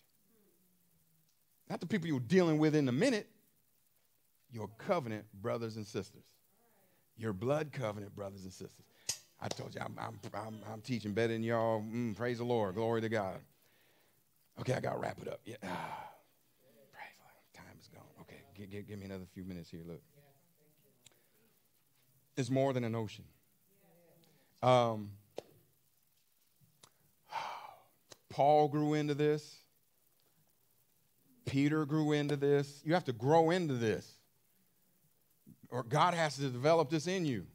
Not the people you're dealing with in a minute your covenant brothers and sisters. Your blood covenant brothers and sisters. I told you, I'm, I'm, I'm, I'm teaching better than y'all. Mm, praise the Lord. Glory to God. Okay, I got to wrap it up. Yeah. Ah, praise the Lord. Time is gone. Okay, give, give, give me another few minutes here. Look. It's more than an ocean. Um, Paul grew into this. Peter grew into this. You have to grow into this or God has to develop this in you.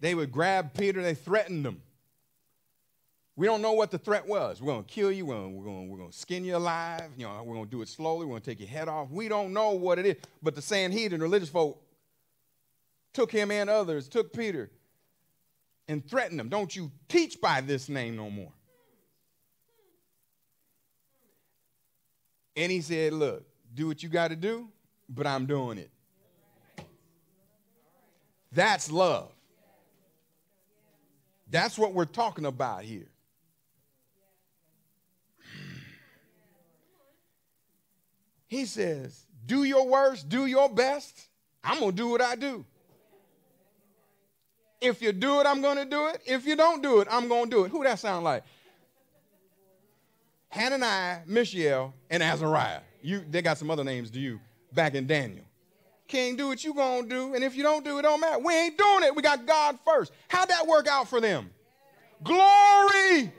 They would grab Peter, they threatened him. We don't know what the threat was. We're going to kill you. We're going, we're, going, we're going to skin you alive. You know, we're going to do it slowly. We're going to take your head off. We don't know what it is. But the Sanhedrin, religious folk, took him and others, took Peter, and threatened them. Don't you teach by this name no more. And he said, Look, do what you got to do, but I'm doing it. That's love. That's what we're talking about here. He says, Do your worst, do your best. I'm going to do what I do. If you do it, I'm going to do it. If you don't do it, I'm going to do it. Who that sound like? Hananiah, Mishael, and Azariah. You, they got some other names to you back in Daniel. King, do what you gonna do. And if you don't do it, don't matter. We ain't doing it. We got God first. How'd that work out for them? Glory.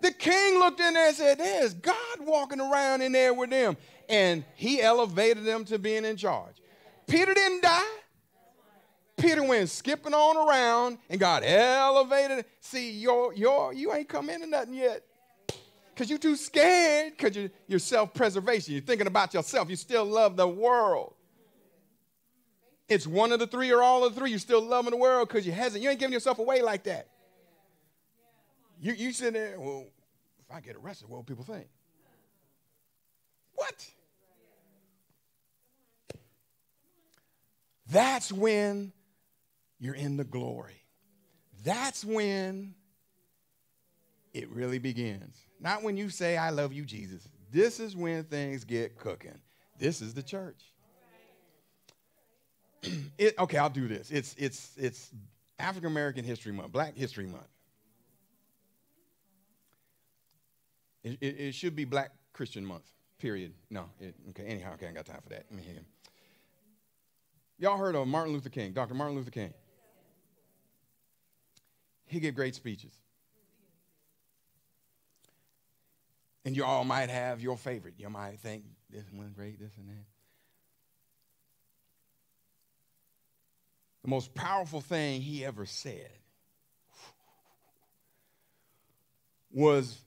The king looked in there and said, There's God walking around in there with them. And he elevated them to being in charge. Peter didn't die. Peter went skipping on around and got elevated. See, your, your, you ain't come into nothing yet because you're too scared, because you're, you're self preservation. You're thinking about yourself. You still love the world. It's one of the three or all of the three. You're still loving the world because you hasn't. You ain't giving yourself away like that. You, you sitting there, well, if I get arrested, what will people think? What? That's when you're in the glory. That's when it really begins. Not when you say, I love you, Jesus. This is when things get cooking. This is the church. it, okay, I'll do this. It's, it's, it's African American History Month, Black History Month. It, it, it, should be Black Christian Month, period. No, it, okay, anyhow, okay, I got time for that. Y'all heard of Martin Luther King, Dr. Martin Luther King? He gave great speeches. And you all might have your favorite. You might think this one's great, this and that. The most powerful thing he ever said was,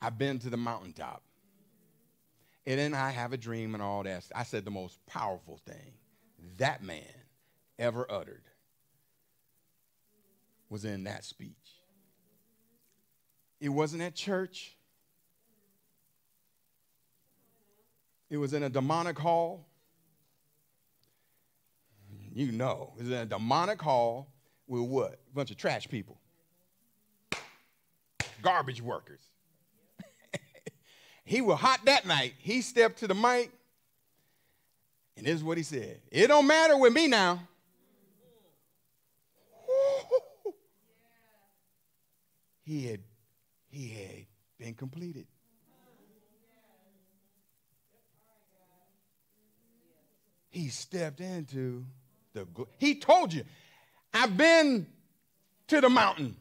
I've been to the mountaintop. And then I have a dream and all that. I said the most powerful thing that man ever uttered was in that speech. It wasn't at church. It was in a demonic hall. You know, it was in a demonic hall with what? A bunch of trash people, garbage workers. he was hot that night. He stepped to the mic, and this is what he said It don't matter with me now. He had, he had been completed. He stepped into the. He told you, I've been to the mountain.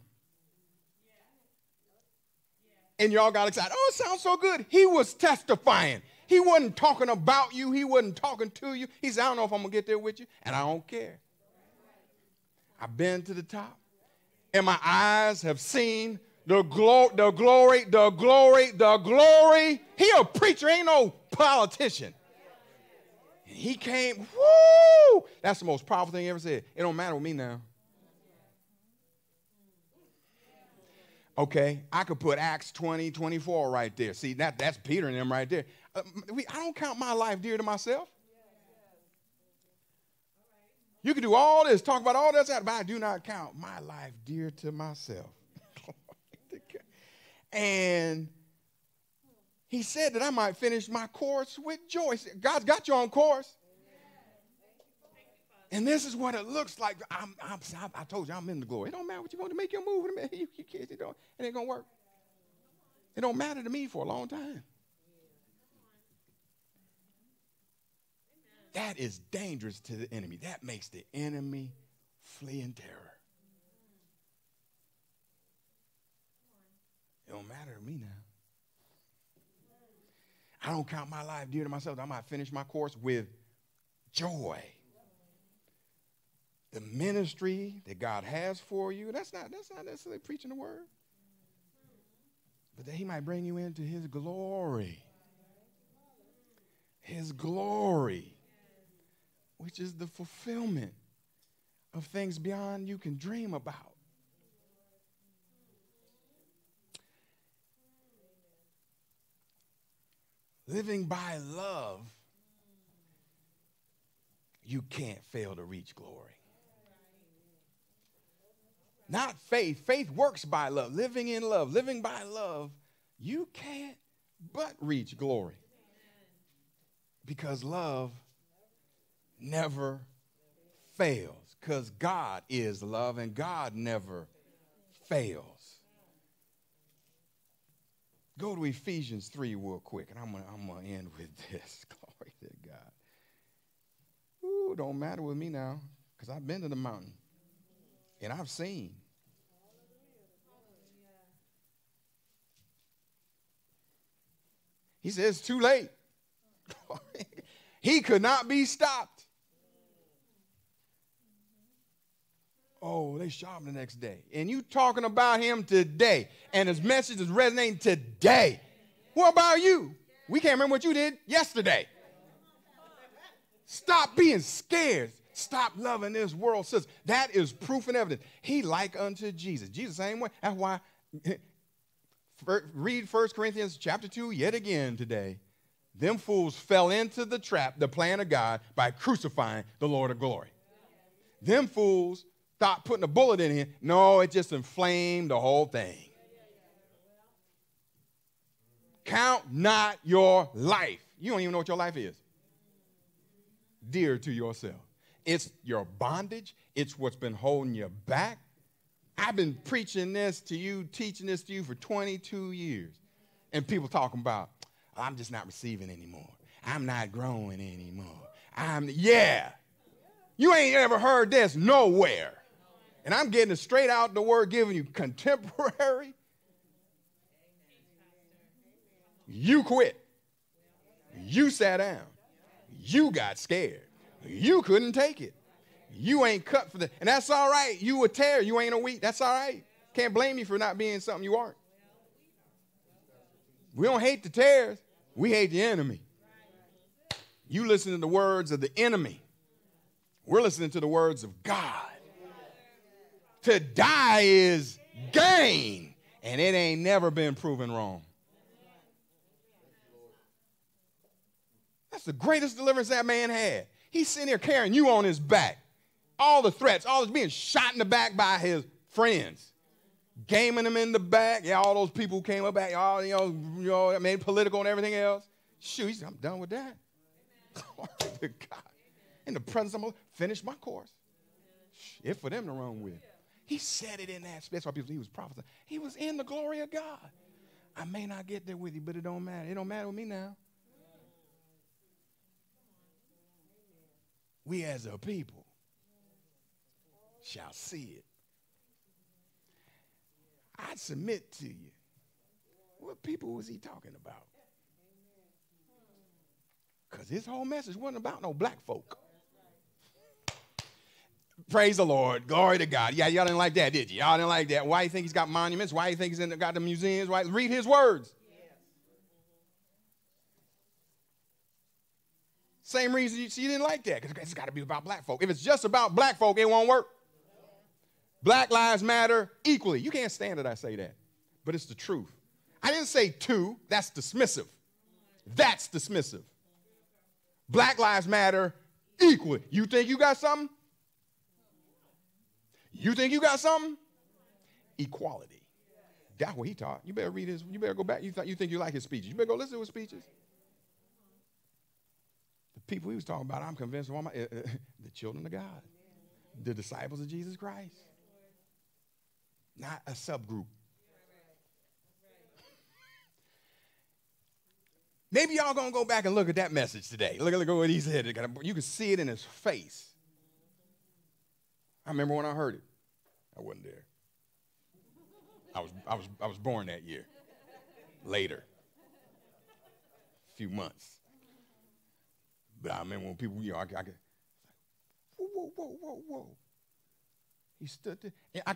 And y'all got excited. Oh, it sounds so good. He was testifying. He wasn't talking about you. He wasn't talking to you. He said, I don't know if I'm going to get there with you, and I don't care. I've been to the top, and my eyes have seen the, glo- the glory, the glory, the glory. He a preacher, ain't no politician he came, whoo! That's the most powerful thing he ever said. It don't matter with me now. Okay, I could put Acts 20, 24 right there. See, that, that's Peter and them right there. Uh, we, I don't count my life dear to myself. You can do all this, talk about all this, but I do not count my life dear to myself. and he said that I might finish my course with joy. God's got you on course. And this is what it looks like. I'm, I'm, i told you I'm in the glory. It don't matter what you're going to make your move. You, you kids, it, don't, it ain't going to work. It don't matter to me for a long time. That is dangerous to the enemy. That makes the enemy flee in terror. It don't matter to me now. I don't count my life dear to myself. I might finish my course with joy. The ministry that God has for you, that's not, that's not necessarily preaching the word. But that he might bring you into his glory. His glory, which is the fulfillment of things beyond you can dream about. Living by love, you can't fail to reach glory. Not faith. Faith works by love. Living in love, living by love, you can't but reach glory. Because love never fails. Because God is love and God never fails. Go to Ephesians 3 real quick, and I'm going I'm to end with this. Glory to God. Ooh, don't matter with me now, because I've been to the mountain, and I've seen. He says, too late. he could not be stopped. Oh, they shot him the next day. And you talking about him today. And his message is resonating today. What about you? We can't remember what you did yesterday. Stop being scared. Stop loving this world says that is proof and evidence. He like unto Jesus. Jesus same way. That's why read 1 Corinthians chapter 2 yet again today. Them fools fell into the trap, the plan of God, by crucifying the Lord of glory. Them fools thought putting a bullet in him. No, it just inflamed the whole thing. Count not your life. You don't even know what your life is. Dear to yourself. It's your bondage, it's what's been holding you back. I've been preaching this to you, teaching this to you for 22 years. And people talking about, I'm just not receiving anymore. I'm not growing anymore. I'm, yeah. You ain't ever heard this nowhere. And I'm getting it straight out the word, giving you contemporary. You quit. You sat down. You got scared. You couldn't take it. You ain't cut for that. And that's all right. You a tear. You ain't a wheat. That's all right. Can't blame you for not being something you aren't. We don't hate the tares. We hate the enemy. You listen to the words of the enemy. We're listening to the words of God. To die is gain, and it ain't never been proven wrong. That's the greatest deliverance that man had. He's sitting here carrying you on his back. All the threats, all this being shot in the back by his friends, gaming him in the back. Yeah, all those people who came up back, all you know, you know, made political and everything else. Shoot, he said, I'm done with that. Glory to God. In the presence of my finish my course. If for them to run with. He said it in that space. That's why people he was prophesying. He was in the glory of God. I may not get there with you, but it don't matter. It don't matter with me now. we as a people shall see it. I submit to you. What people was he talking about? Because his whole message wasn't about no black folk. Praise the Lord. Glory to God. Yeah, y'all didn't like that, did you? Y'all didn't like that. Why you think he's got monuments? Why you think he's in the, got the museums? Why? Read his words. Same reason you, didn't like that, because it's got to be about black folk. If it's just about black folk, it won't work. Black lives matter equally. You can't stand it, I say that. But it's the truth. I didn't say two, that's dismissive. That's dismissive. Black lives matter equally. You think you got something? You think you got something? Equality. That's what he taught. You better read his, you better go back. You, th- you think you like his speeches. You better go listen to his speeches The people he was talking about, I'm convinced of all my, uh, uh, the children of God, the disciples of Jesus Christ, not a subgroup. Maybe y'all gonna go back and look at that message today. Look, look at what he said. You can see it in his face. I remember when I heard it. I wasn't there. I was, I was, I was born that year. Later. A few months. But I remember when people, you know, I, I get, whoa, whoa, whoa, whoa, whoa. He stood there,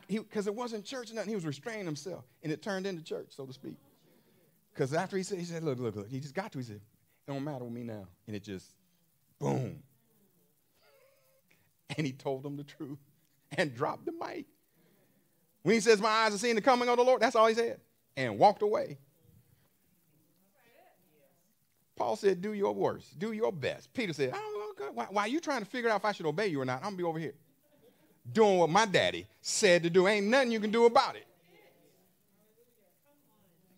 because it wasn't church or nothing. He was restraining himself, and it turned into church, so to speak. Because after he said, he said, look, look, look, he just got to, he said, it don't matter with me now. And it just, boom. And he told them the truth and dropped the mic. When he says, my eyes have seen the coming of the Lord, that's all he said. And walked away. Paul said, do your worst, do your best. Peter said, oh, God, why, why, are you trying to figure out if I should obey you or not? I'm going to be over here doing what my daddy said to do. Ain't nothing you can do about it.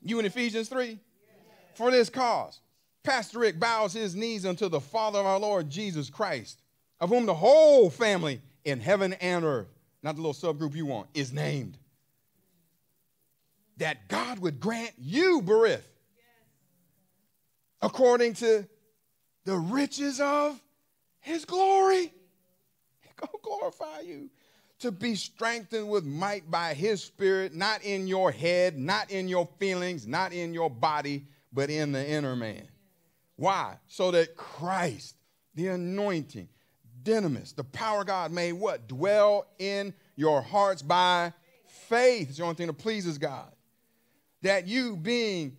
You in Ephesians 3? For this cause, Pastor Rick bows his knees unto the Father of our Lord Jesus Christ, of whom the whole family in heaven and earth, not the little subgroup you want, is named. That God would grant you, Berith, according to the riches of his glory. Go glorify you. To be strengthened with might by his spirit, not in your head, not in your feelings, not in your body, but in the inner man. Why? So that Christ, the anointing, dynamis, the power God made what? Dwell in your hearts by faith. It's the only thing that pleases God. That you being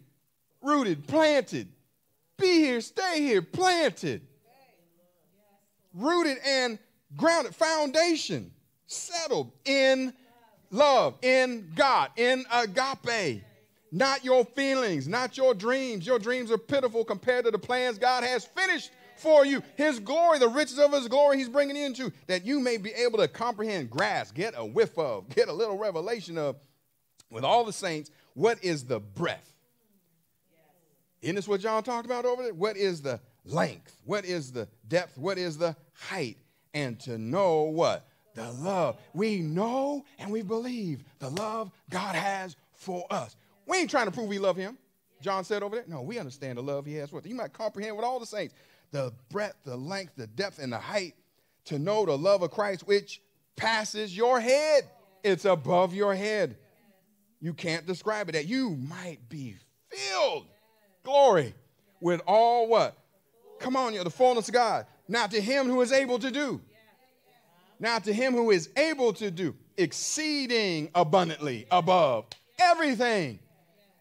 rooted, planted, be here, stay here, planted, rooted and grounded, foundation, settled in love, in God, in agape. Not your feelings, not your dreams. Your dreams are pitiful compared to the plans God has finished for you. His glory, the riches of His glory, He's bringing into, that you may be able to comprehend, grasp, get a whiff of, get a little revelation of, with all the saints, what is the breadth? Isn't this what John talked about over there? What is the length? What is the depth? What is the height? And to know what? The love. We know and we believe the love God has for us. We ain't trying to prove we love him. John said over there. No, we understand the love he has for us. You might comprehend with all the saints the breadth, the length, the depth, and the height to know the love of Christ, which passes your head. It's above your head. You can't describe it. That you might be filled, glory, with all what? Come on, you the fullness of God. Now to him who is able to do. Now to him who is able to do exceeding abundantly above everything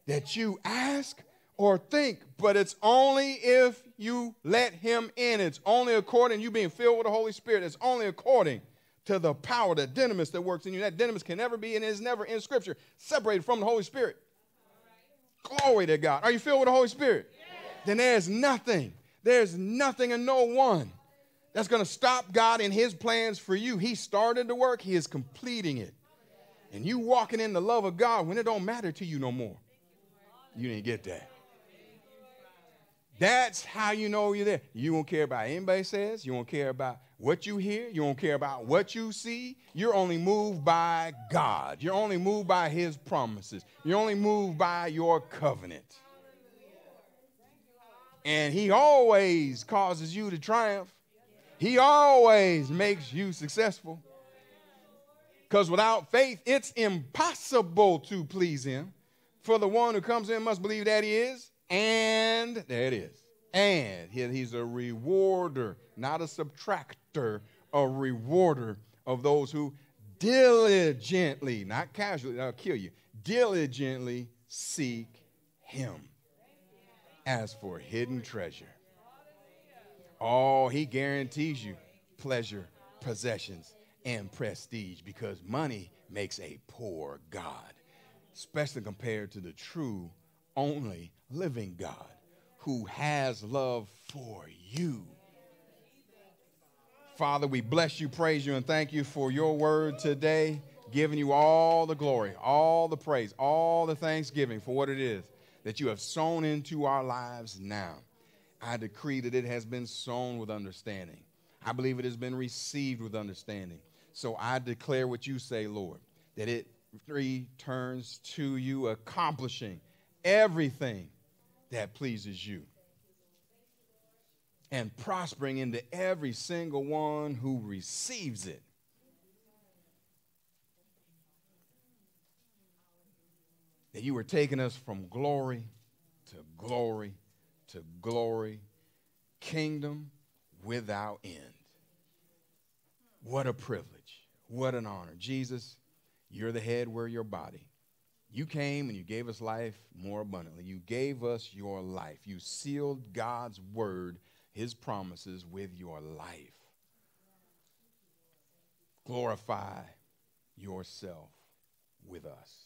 that you ask or think, but it's only if you let him in. It's only according you being filled with the Holy Spirit. It's only according to the power, the dynamis that works in you. That dynamis can never be and is never in Scripture separated from the Holy Spirit. Glory to God. Are you filled with the Holy Spirit? Yes. Then there's nothing, there's nothing and no one that's going to stop God in his plans for you. He started the work, he is completing it. And you walking in the love of God when it don't matter to you no more. You didn't get that. That's how you know you're there. You won't care about anybody says. You won't care about what you hear. You won't care about what you see. You're only moved by God. You're only moved by His promises. You're only moved by your covenant. And He always causes you to triumph. He always makes you successful. Because without faith, it's impossible to please Him. For the one who comes in must believe that He is and there it is. And he's a rewarder, not a subtractor, a rewarder of those who diligently, not casually, I'll kill you, diligently seek him. As for hidden treasure, oh, he guarantees you pleasure, possessions, and prestige because money makes a poor God, especially compared to the true, only living God who has love for you. Father, we bless you, praise you, and thank you for your word today, giving you all the glory, all the praise, all the thanksgiving for what it is that you have sown into our lives now. I decree that it has been sown with understanding. I believe it has been received with understanding. So I declare what you say, Lord, that it returns to you, accomplishing everything that pleases you. And prospering into every single one who receives it. That you were taking us from glory to glory to glory, kingdom without end. What a privilege. What an honor. Jesus, you're the head, we're your body. You came and you gave us life more abundantly. You gave us your life. You sealed God's word, his promises, with your life. Glorify yourself with us.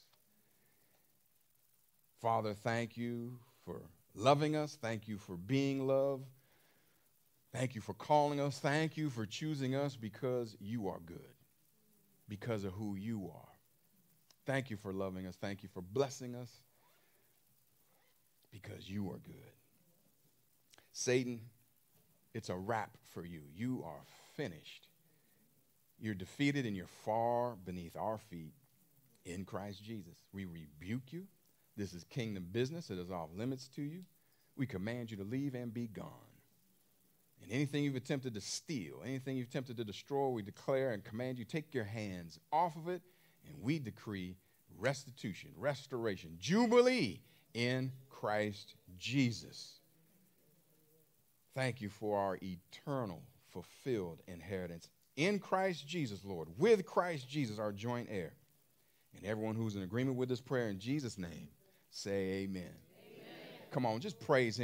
Father, thank you for loving us. Thank you for being love. Thank you for calling us. Thank you for choosing us because you are good, because of who you are. Thank you for loving us. Thank you for blessing us because you are good. Satan, it's a wrap for you. You are finished. You're defeated and you're far beneath our feet in Christ Jesus. We rebuke you. This is kingdom business. It is off limits to you. We command you to leave and be gone. And anything you've attempted to steal, anything you've attempted to destroy, we declare and command you take your hands off of it and we decree restitution, restoration, jubilee in Christ Jesus. Thank you for our eternal, fulfilled inheritance in Christ Jesus, Lord, with Christ Jesus, our joint heir. And everyone who's in agreement with this prayer in Jesus' name, say amen. amen. Come on, just praise Him.